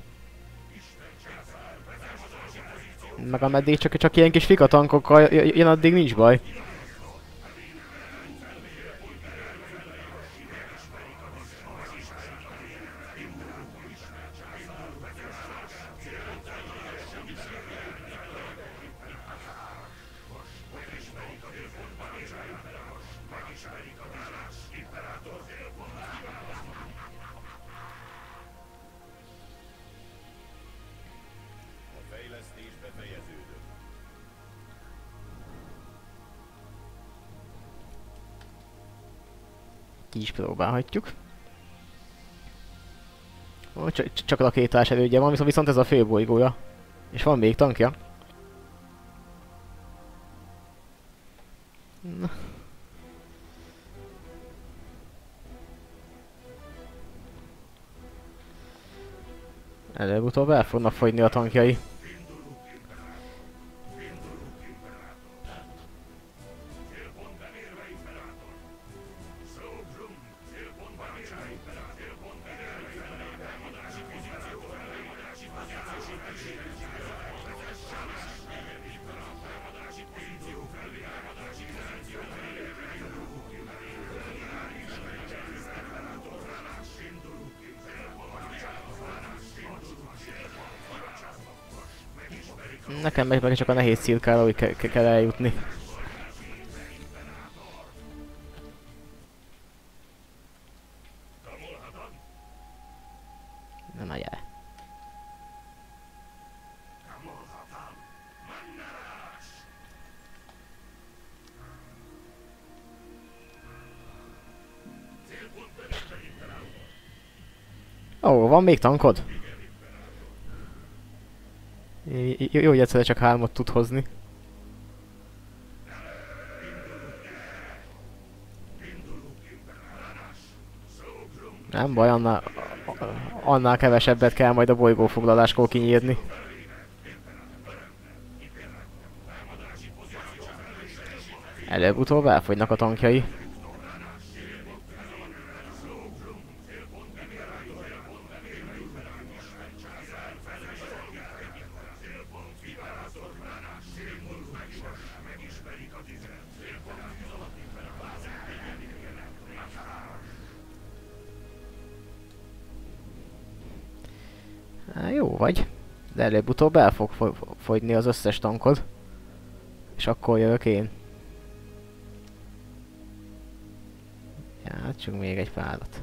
Meg ameddig csak, csak ilyen kis fika tankokkal jön, addig nincs baj. Próbálhatjuk. Ó, csak, csak rakétás elődje van, viszont, ez a fő bolygója. És van még tankja. Na. Előbb-utóbb el fognak fogyni a tankjai. Nekem meg, meg csak a nehéz cirkára, hogy ke- ke- kell eljutni. Na gyere. Ó, van még tankod? Jó, hogy egyszerre csak hármat tud hozni. Nem baj, annál, annál kevesebbet kell majd a bolygófoglaláskor kinyírni. Előbb-utóbb elfogynak a tankjai. Há, jó vagy. De előbb-utóbb el fog fo- fogyni az összes tankod. És akkor jövök én. Csak még egy párat.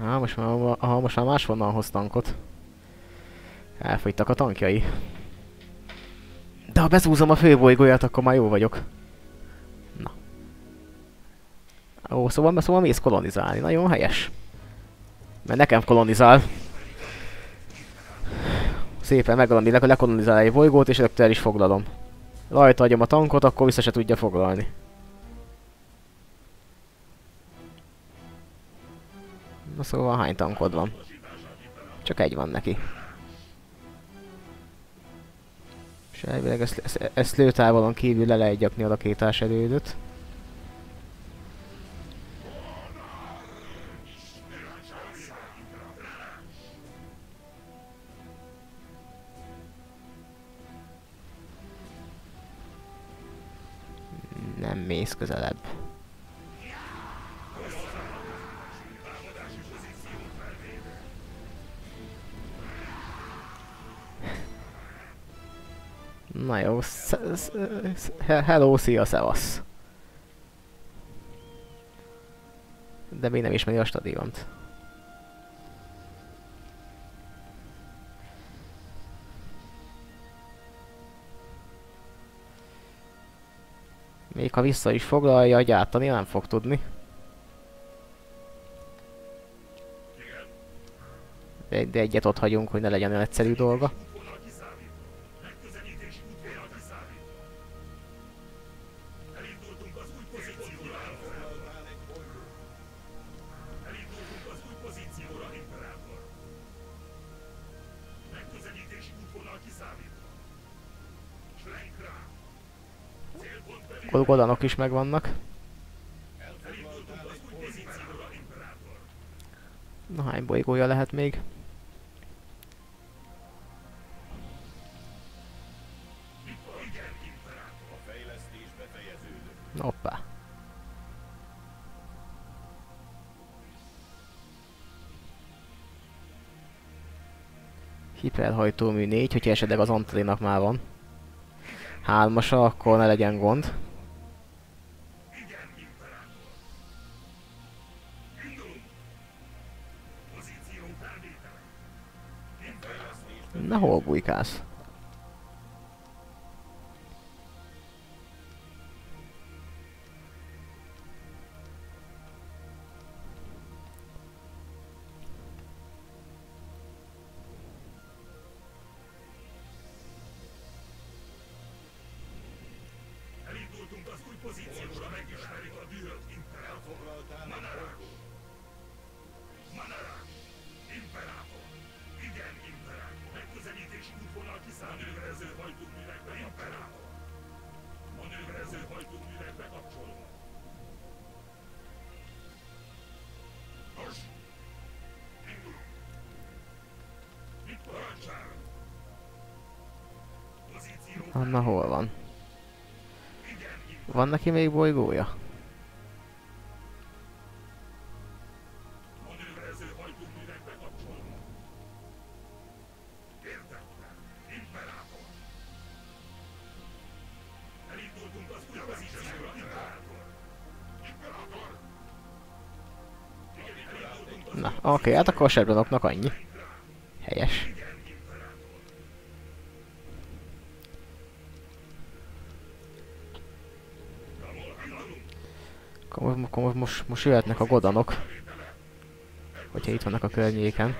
Ha, most már, ha, most már máshonnan hoz tankot. Elfogytak a tankjai. Ha bezúzom a főbolygóját, akkor már jó vagyok. Na. Ó, szóval, szóval mész kolonizálni. Nagyon helyes. Mert nekem kolonizál. Szépen megadom, le lekolonizál egy bolygót, és rögtön el is foglalom. Rajta adjam a tankot, akkor vissza se tudja foglalni. Na szóval hány tankod van? Csak egy van neki. És elvileg ezt, ezt, ezt lőtávolon kívül le lehet gyakni a rakétás elődöt. Nem mész közelebb. Na jó, hello, szia, szevasz. De még nem ismeri a stadiont. Még ha vissza is foglalja, gyártani nem fog tudni. De, de egyet ott hagyunk, hogy ne legyen olyan egyszerű dolga. Belül. Golgodanok is megvannak. Na hány bolygója lehet még? Hoppá. Hiperhajtómű 4, hogyha esetleg az Antalinak már van. Hármasa, akkor ne legyen gond. Imperátor. Na hol Ah, Anna hol van? Van neki még bolygója? Na, oké, okay, hát akkor a Shadownoknak annyi. Most, most jöhetnek a godanok. Hogyha itt vannak a környéken.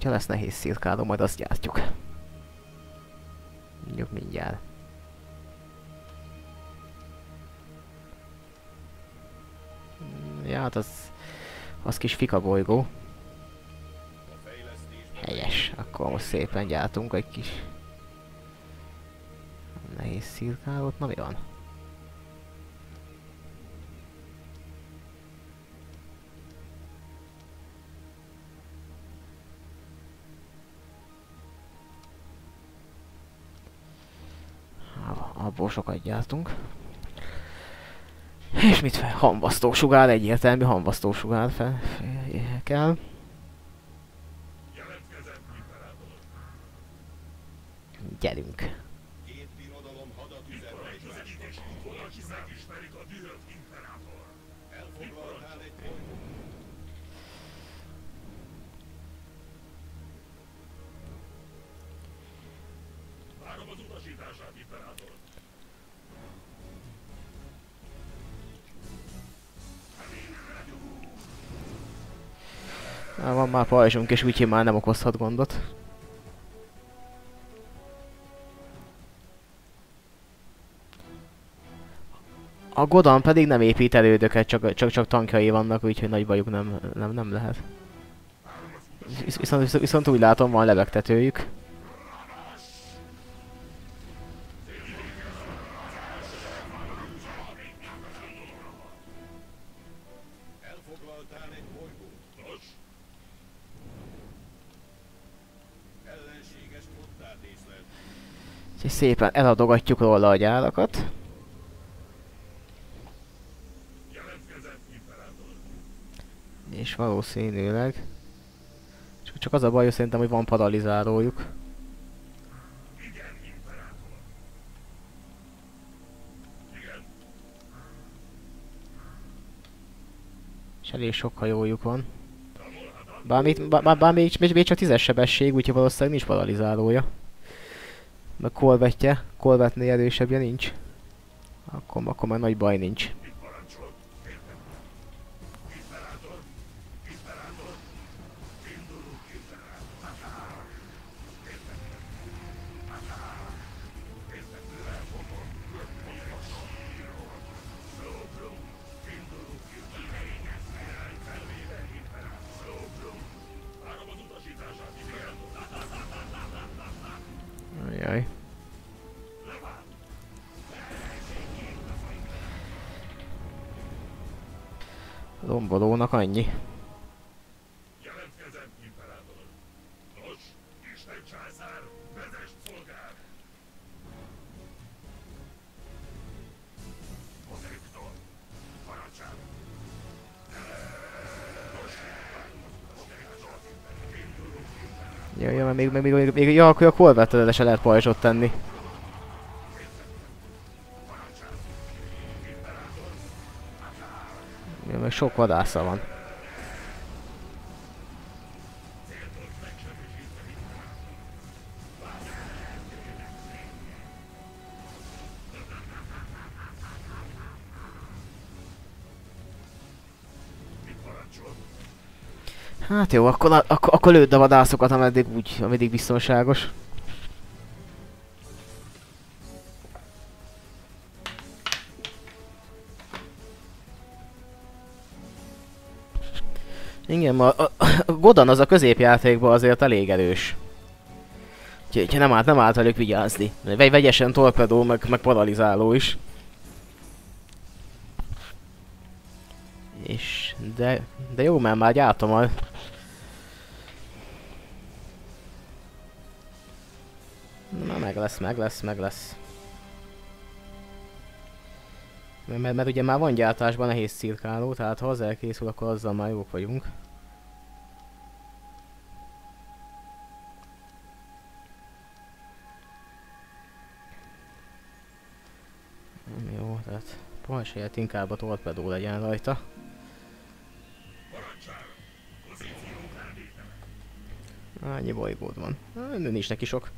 Hogyha lesz nehéz szirkáló, majd azt gyártjuk. Mondjuk mindjárt. Ja, hát az, az kis fika bolygó. Helyes. Akkor most szépen gyártunk egy kis nehéz szirkálót. Na mi van? Sokat gyártunk. És mit fel? Hamvasztósugár, egyértelmű hamvasztósugár fel, fel kell. Pajzsunk, és úgyhogy már nem okozhat gondot. A Godan pedig nem épít elődöket, csak, csak, csak tankjai vannak, úgyhogy nagy bajuk nem, nem, nem lehet. Visz, viszont, viszont, viszont úgy látom, van lebegtetőjük. Szépen eladogatjuk róla a gyárakat. És valószínűleg... Csak, csak az a baj, hogy szerintem, hogy van paralizálójuk. És elég sok hajójuk van. Bár, még, bár, bár, bár még, még csak tízes sebesség, úgyhogy valószínűleg nincs paralizálója. Meg kolvetje, kolvetnél erősebbje nincs. Akkor, akkor már nagy baj nincs. ay. どうも、どうもいに。Ja, ja, még, még, még, még, még ja, akkor a kolvettel se lehet pajzsot tenni. Ja, meg sok vadásza van. Hát jó, akkor, akkor, akkor lőd a vadászokat, ameddig úgy, ameddig biztonságos. Igen, a, a, a Godan az a középjátékban azért elég erős. Úgyhogy nem állt, nem állt velük vigyázni. Vagy vegyesen torpedó, meg, meg paralizáló is. És, de, de jó, mert már gyártom a... Na meg lesz, meg lesz, meg lesz. Mert, mert, mert ugye már van gyártásban nehéz cirkáló, tehát ha az elkészül, akkor azzal már jók vagyunk. Jó, tehát pajzs helyett inkább a torpedó legyen rajta. Annyi bolygód van. Nincs neki sok.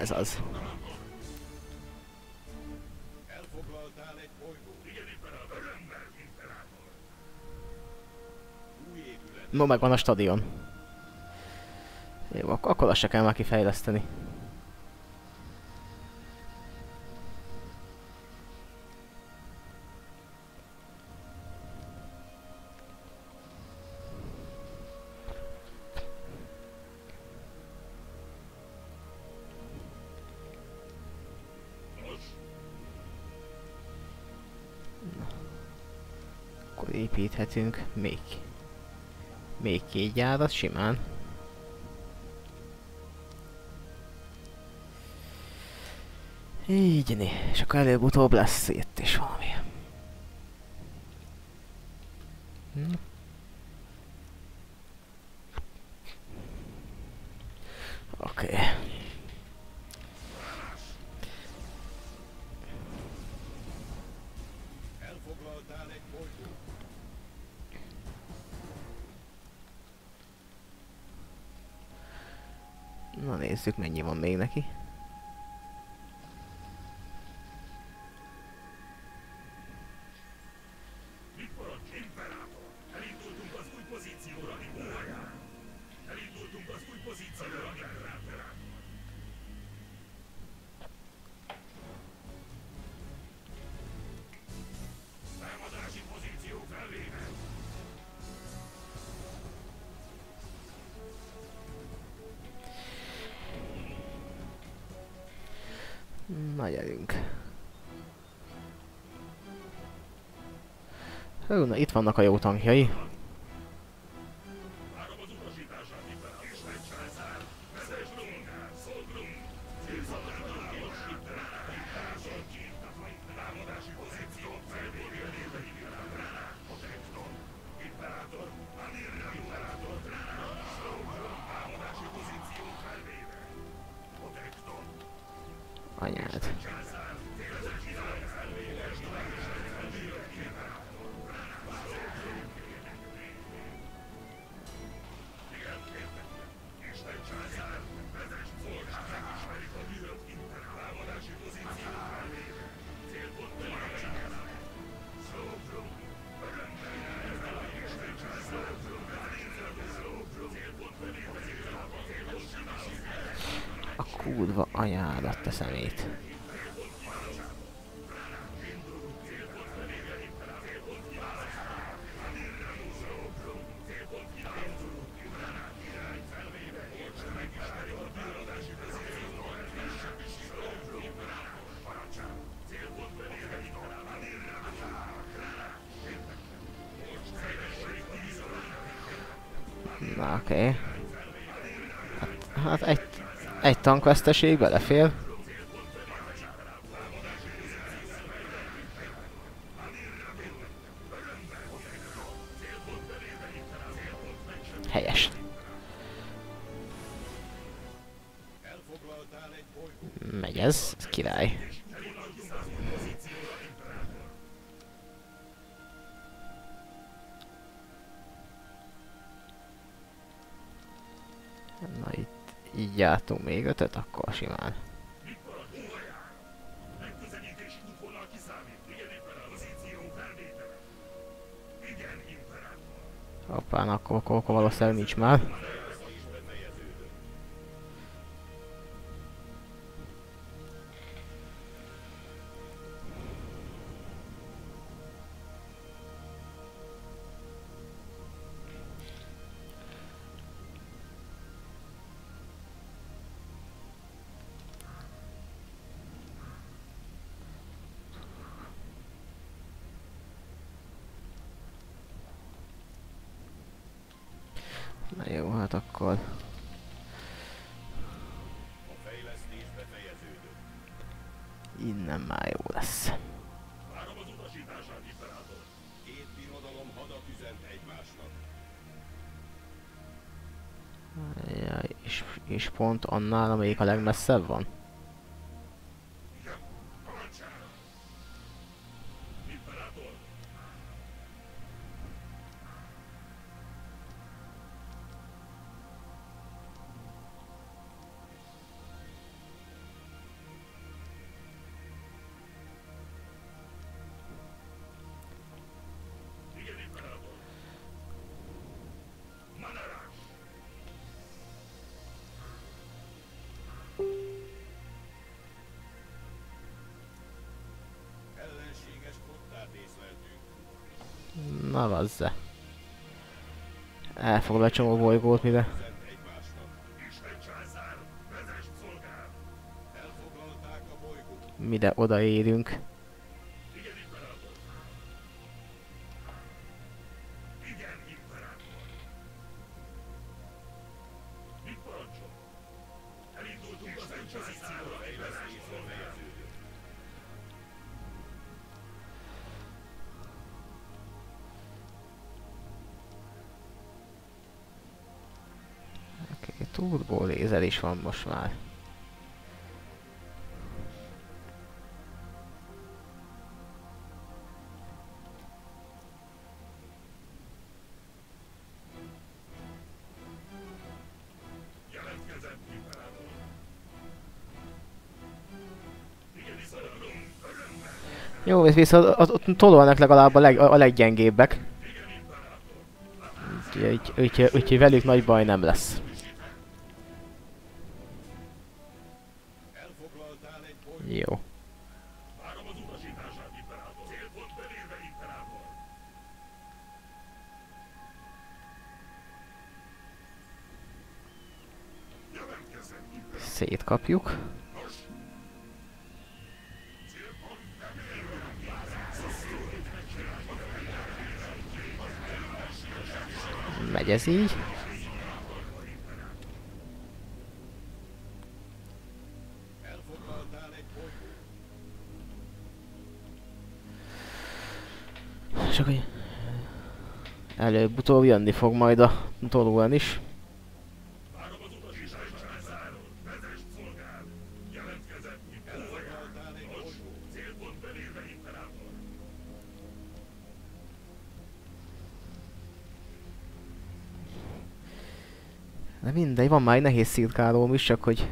Ez az. Elfoglaltál egy bolygót. No, megvan a stadion. Jó, akkor, akkor azt se kell már kifejleszteni. Építhetünk még. Még két gyárat simán. Így. És akkor előbb-utóbb lesz itt is valami. Nézzük mennyi van még neki. Hú, itt vannak a jó tankjai. Kurva anyádat te szemét. Tankveszteség belefér. Akkor, akkor pont annál, amelyik a legmesszebb van. Na vazze. Elfoglal egy csomó bolygót, mire, Üzent egymásnak. Turbo lézer is van most már. Jó, viszont ott, ott legalább a, leg, a, leggyengébbek. Úgyhogy, úgyhogy, úgyhogy velük nagy baj nem lesz. Szétkapjuk. Megy ez így. És akkor előbb-utóbb jönni fog majd a tolóan is. Már egy nehéz szirkálóm is, csak hogy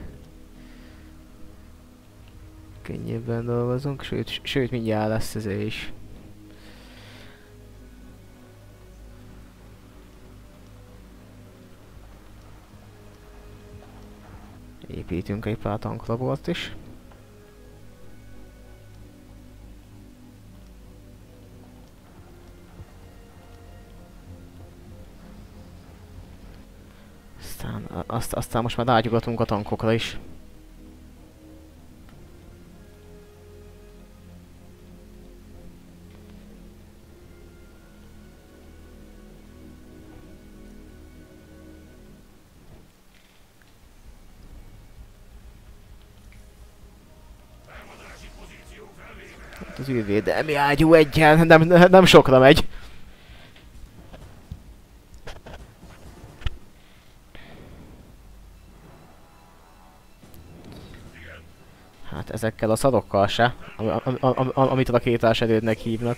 könnyebben dolgozunk, sőt, sőt mindjárt lesz ez is. Építünk egy pár tanklabort is. azt, aztán most már ágyugatunk a tankokra is. Hát az űrvédelmi ágyú egyen, nem, nem sokra megy. ezekkel a szarokkal se, am am am amit rakétás erődnek hívnak.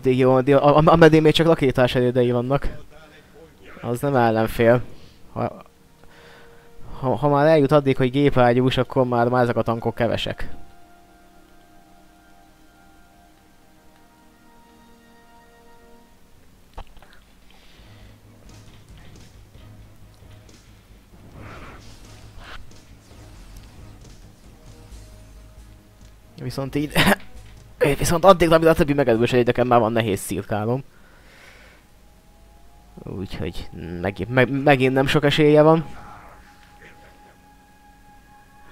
Addig jó, addig, ameddig még csak rakétás erődei vannak. Az nem ellenfél. Ha, ha, ha már eljut addig, hogy gépágyús, akkor már, már ezek a tankok kevesek. Viszont így... Viszont addig, amíg a többi megerősödik, nekem már van nehéz szirkálom. Úgyhogy megint, meg, megint nem sok esélye van.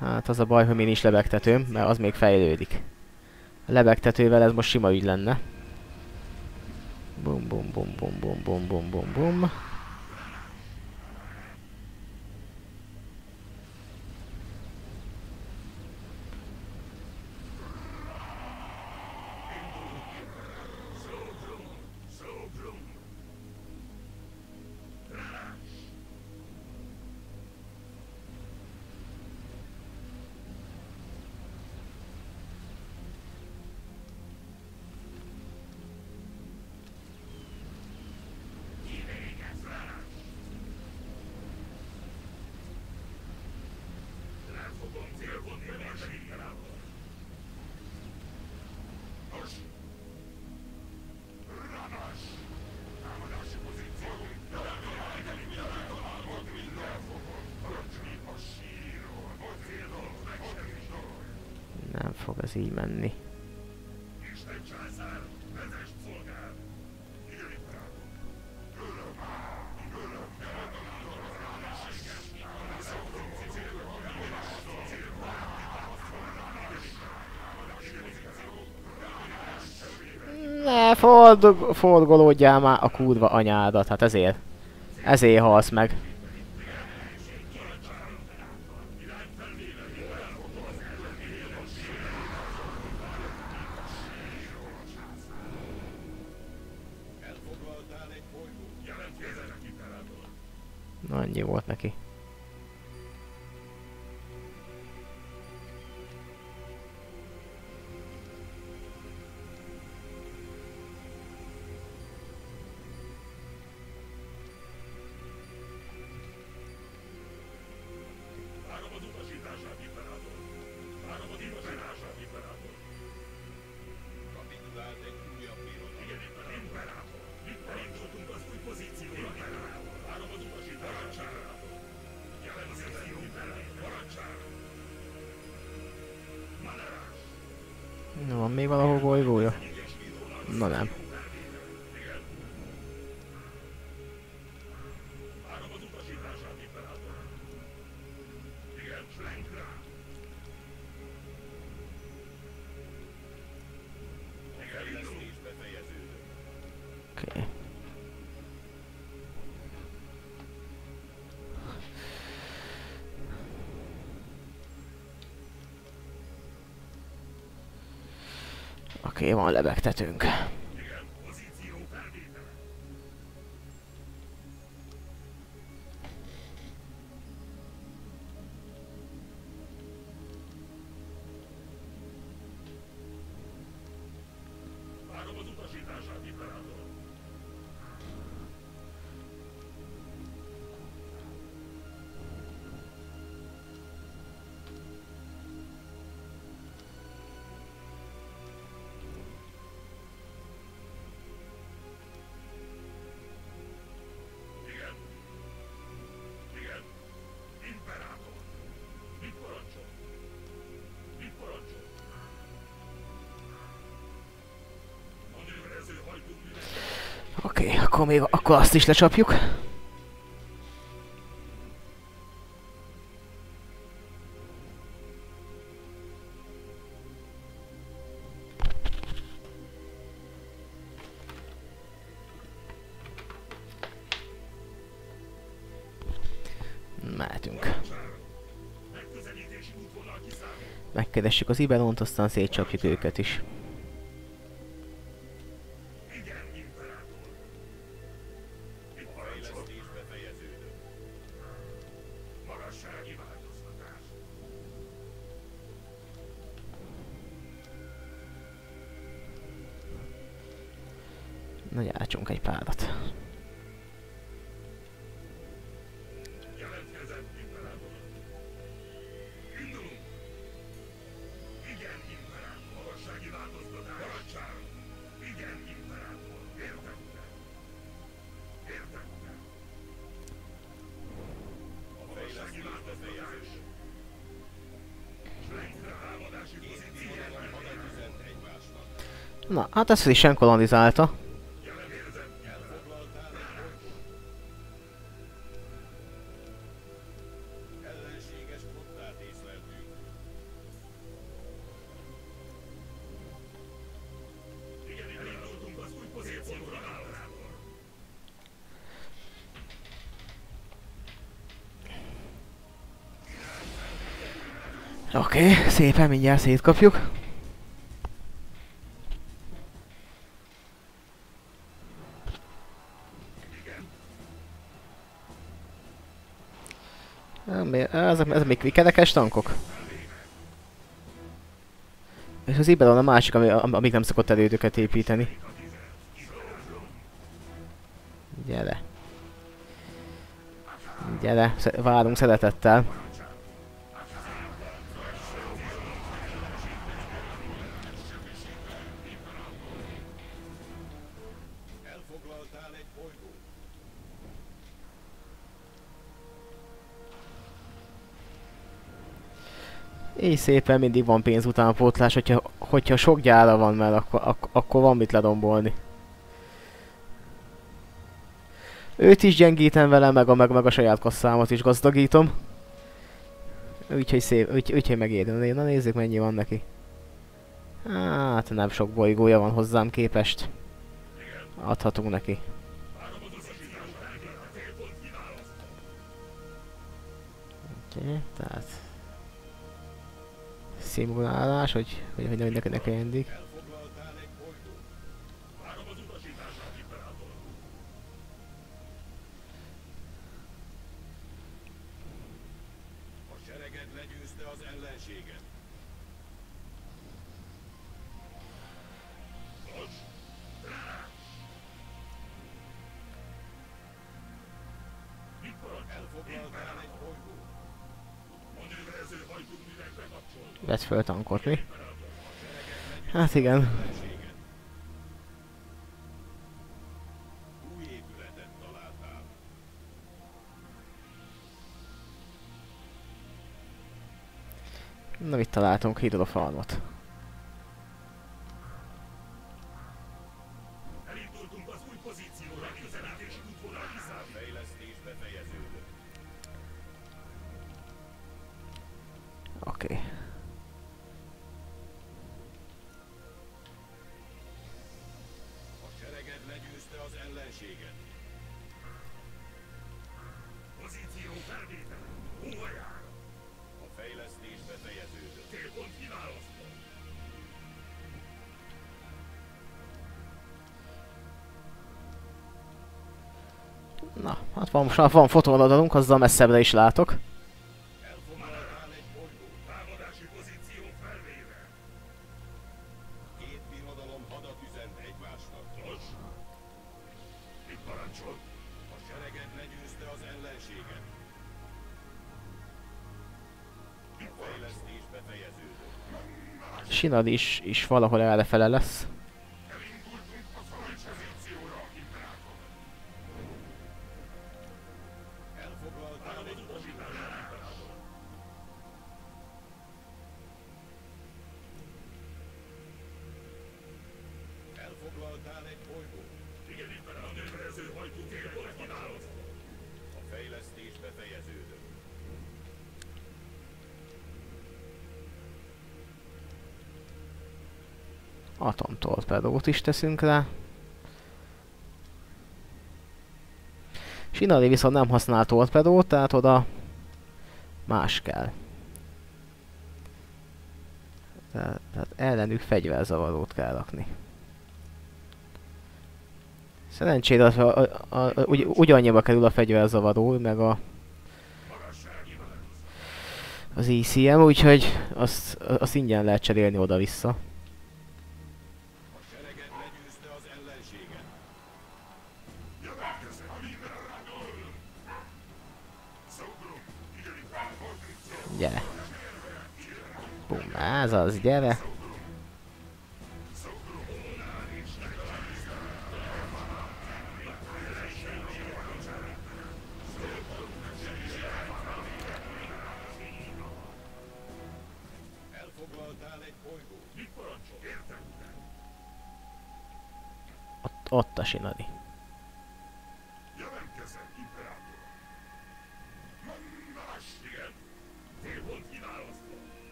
Hát az a baj, hogy én is lebegtetőm, mert az még fejlődik. A lebegtetővel ez most sima ügy lenne. Bum bum bum bum bum bum bum bum bum. Ne, fordog, forgolódjál már a kurva anyádat, hát ezért. Ezért halsz meg. Annyi volt neki. Még valahol bolygója? Na nem. Oké, okay, van lebegtetőnk. Akkor még akkor azt is lecsapjuk. Mehetünk. Megkeressük az Iberont, aztán szétcsapjuk őket is. Az új pozícióra, imperátor. Oké, okay, szépen mindjárt szétkapjuk. Ezek még kerekes tankok? És az Iberon a másik, ami, am- amíg nem szokott elődöket építeni. Gyere. Gyere, várunk szeretettel. Így szépen mindig van pénz utánpótlás, hogyha, hogyha sok gyára van, mert akkor, ak- akkor van mit ledombolni. Őt is gyengítem vele, meg a, meg, meg a saját kasszámat is gazdagítom. Úgyhogy szép, úgy, úgyhogy megérdemli. Na nézzük mennyi van neki. Hát nem sok bolygója van hozzám képest. Adhatunk neki. Oké, okay, tehát... Szimulálás, hogy, hogy, hogy ne, ne. Elfoglaltál Vett föl tankot, mi? Hát igen. Na mit találtunk? Hidrofarmot. Van, most már van fotóradarunk, azzal messzebbre is látok. Elfoglaltál egy bolygót. Támadási pozíció felvéve. Atomtorpedót is teszünk rá. Sinali viszont nem használ torpedót, tehát oda más kell. Tehát, tehát ellenük fegyverzavarót kell rakni. Szerencsére az, a, a, a, ugy, ugyannyiba kerül a fegyverzavaró, meg a az ECM, úgyhogy azt, azt ingyen lehet cserélni oda-vissza. Szogrom, igen, Imperátor! Gyere. Bum, ez az, gyere.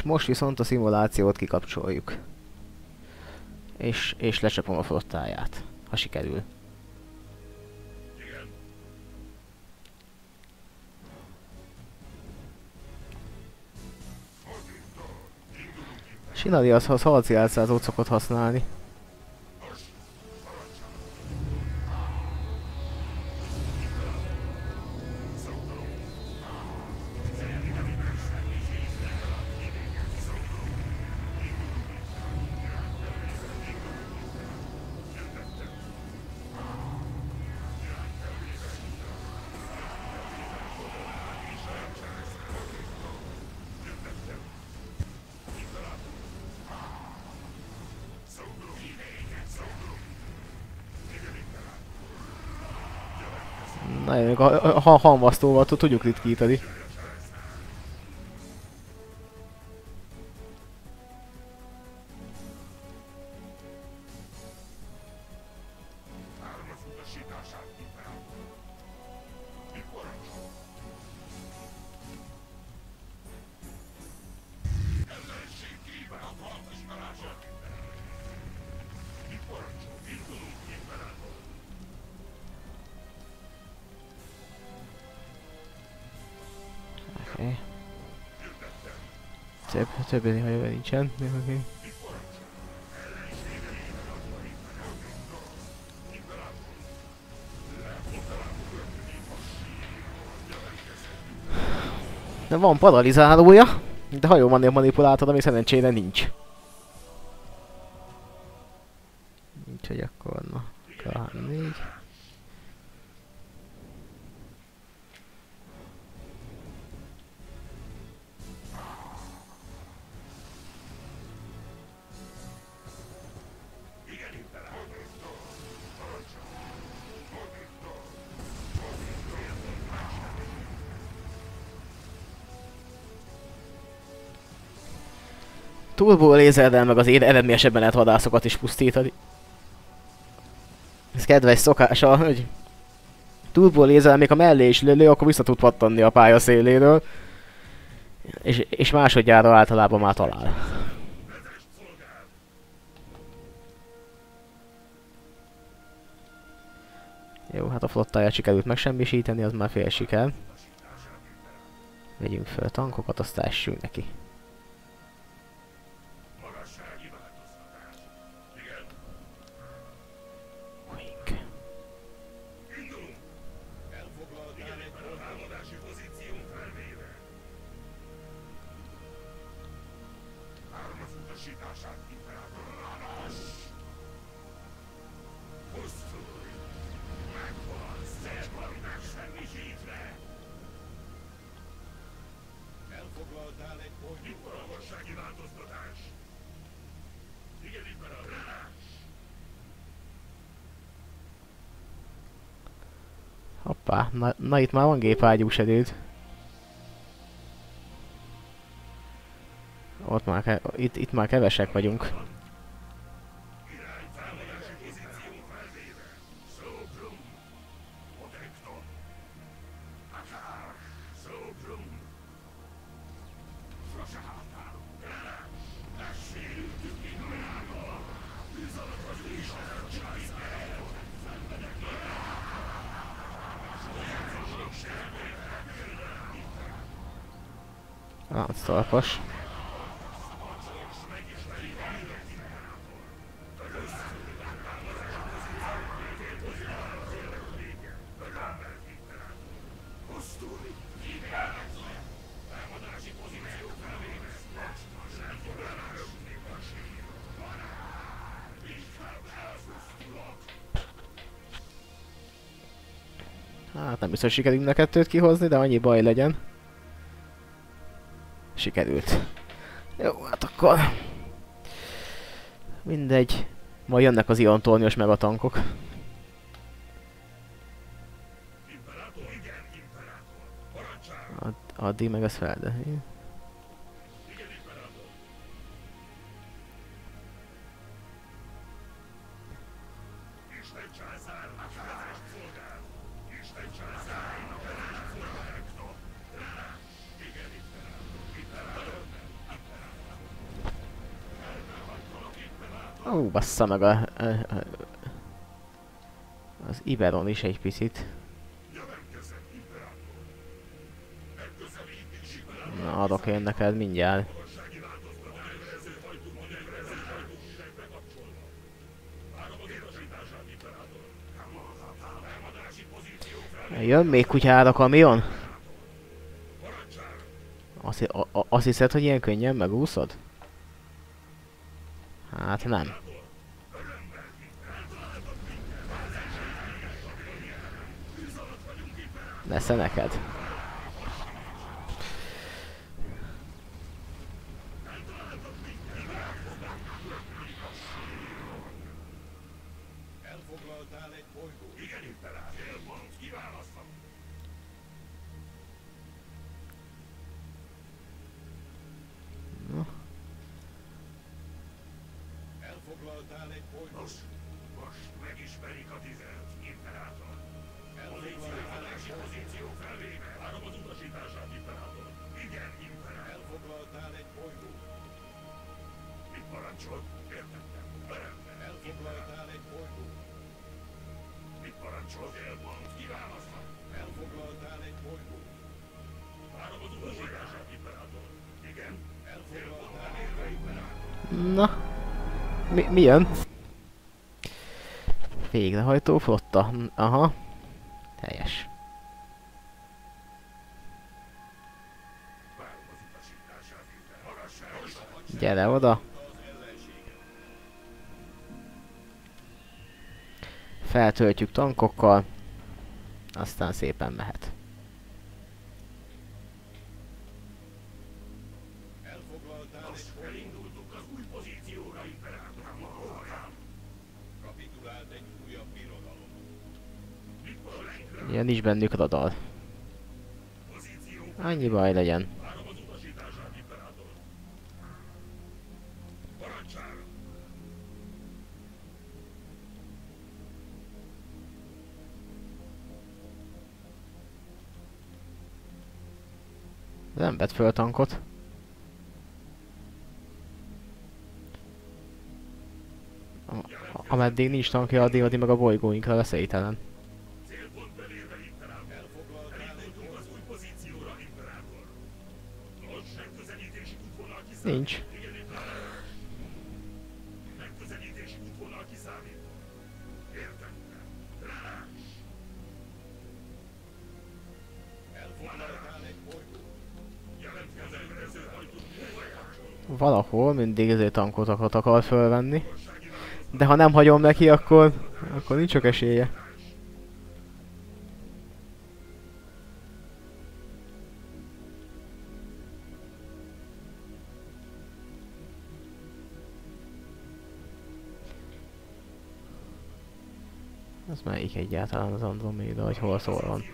És most viszont a szimulációt kikapcsoljuk. És, és lecsapom a flottáját, ha sikerül. Igen, Sinadi az, az harci elszázót szokott használni. Jönnek a, a, a hamvasztóval tud- tudjuk ritkítani. Nincsen. Okay. De van paralizálója, de hajó manipulátor, ami szerencsére nincs. Turbo lézerrel meg az ér eredményesebben lehet vadászokat is pusztítani. Ez kedves szokása, hogy turbo lézerrel még a mellé is lő, akkor vissza tud pattanni a pálya széléről. És, és másodjára általában már talál. Jó, hát a flottáját sikerült megsemmisíteni, az már fél siker. Vegyünk fel tankokat, aztán essünk neki. Na, itt már van gépágyús erőd. Ott már, itt, itt már kevesek vagyunk. Szalpas. Hát nem biztos sikerül mind a kihozni, de annyi baj legyen. Sikerült. Jó, hát akkor... Mindegy. Majd jönnek az Iontornios meg a tankok. Ad, addig meg az fel, bassza meg a, a, a... Az Iberon is egy picit. Na, adok én neked mindjárt. Jön még kutyára kamion? Azt, a, a, azt hiszed, hogy ilyen könnyen megúszod? Hát nem. Nesze neked. Jön? Végrehajtó flotta. Aha. Helyes. Gyere oda. Feltöltjük tankokkal. Aztán szépen mehet. Ja, nincs bennük radar. Annyi baj legyen. Nem vett föl tankot. Ameddig nincs tankja, addig, addig meg a bolygóinkra veszélytelen. Célpont kapcsoló. Valahol mindig ezért tankot akar fölvenni. De ha nem hagyom neki, akkor, akkor nincs sok esélye. Ez melyik egyáltalán az Andromeda, hogy hol szól van?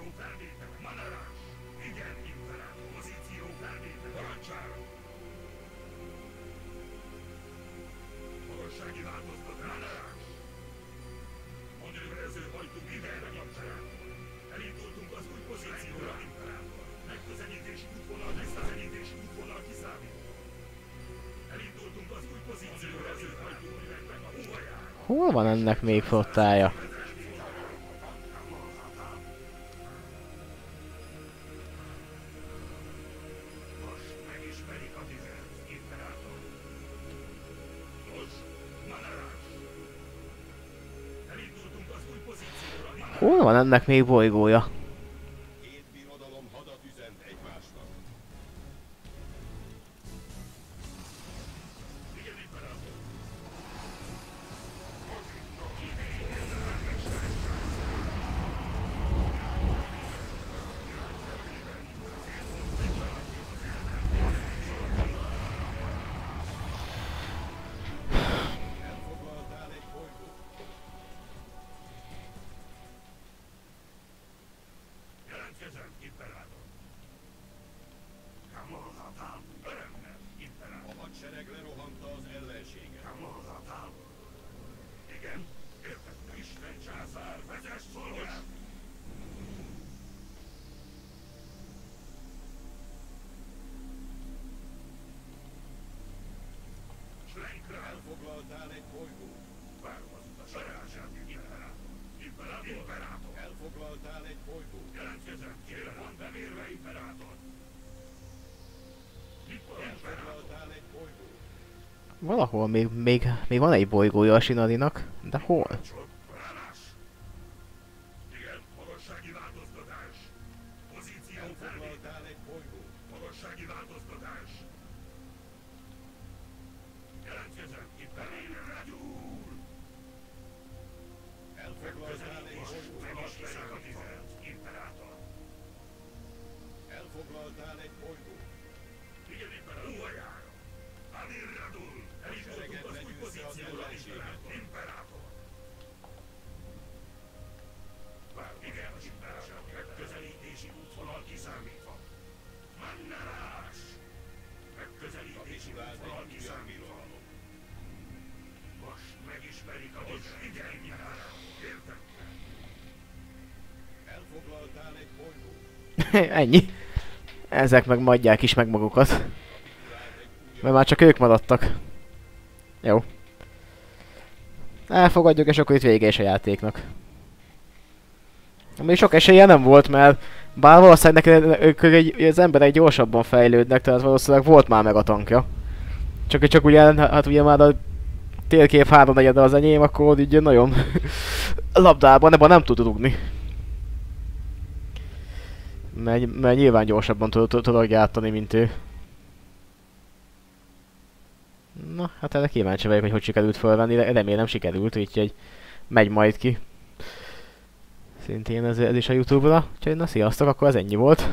Magassági változtatás. Manőverező hajtunk idejre Ennek még bolygója? Még, még, még van egy bolygója a Sinadinak, de hol? Ennyi. Ezek meg madják is meg magukat. Mert már csak ők maradtak. Jó. Elfogadjuk, és akkor itt vége is a játéknak. Még sok esélye nem volt, mert bár valószínűleg ők, egy, az emberek gyorsabban fejlődnek, tehát valószínűleg volt már meg a tankja. Csak, csak ugye, hát ugye már a térkép háromnegyede az enyém, akkor ugye nagyon labdában, ebben nem tud rugni. Mert, mert nyilván gyorsabban tud- tud- tudok gyártani, mint ő. Na, hát erre kíváncsi vagyok, hogy hogy sikerült fölvenni, remélem sikerült, úgyhogy megy majd ki. Szintén ez, ez is a Youtube-ra. Úgyhogy na sziasztok, akkor ez ennyi volt.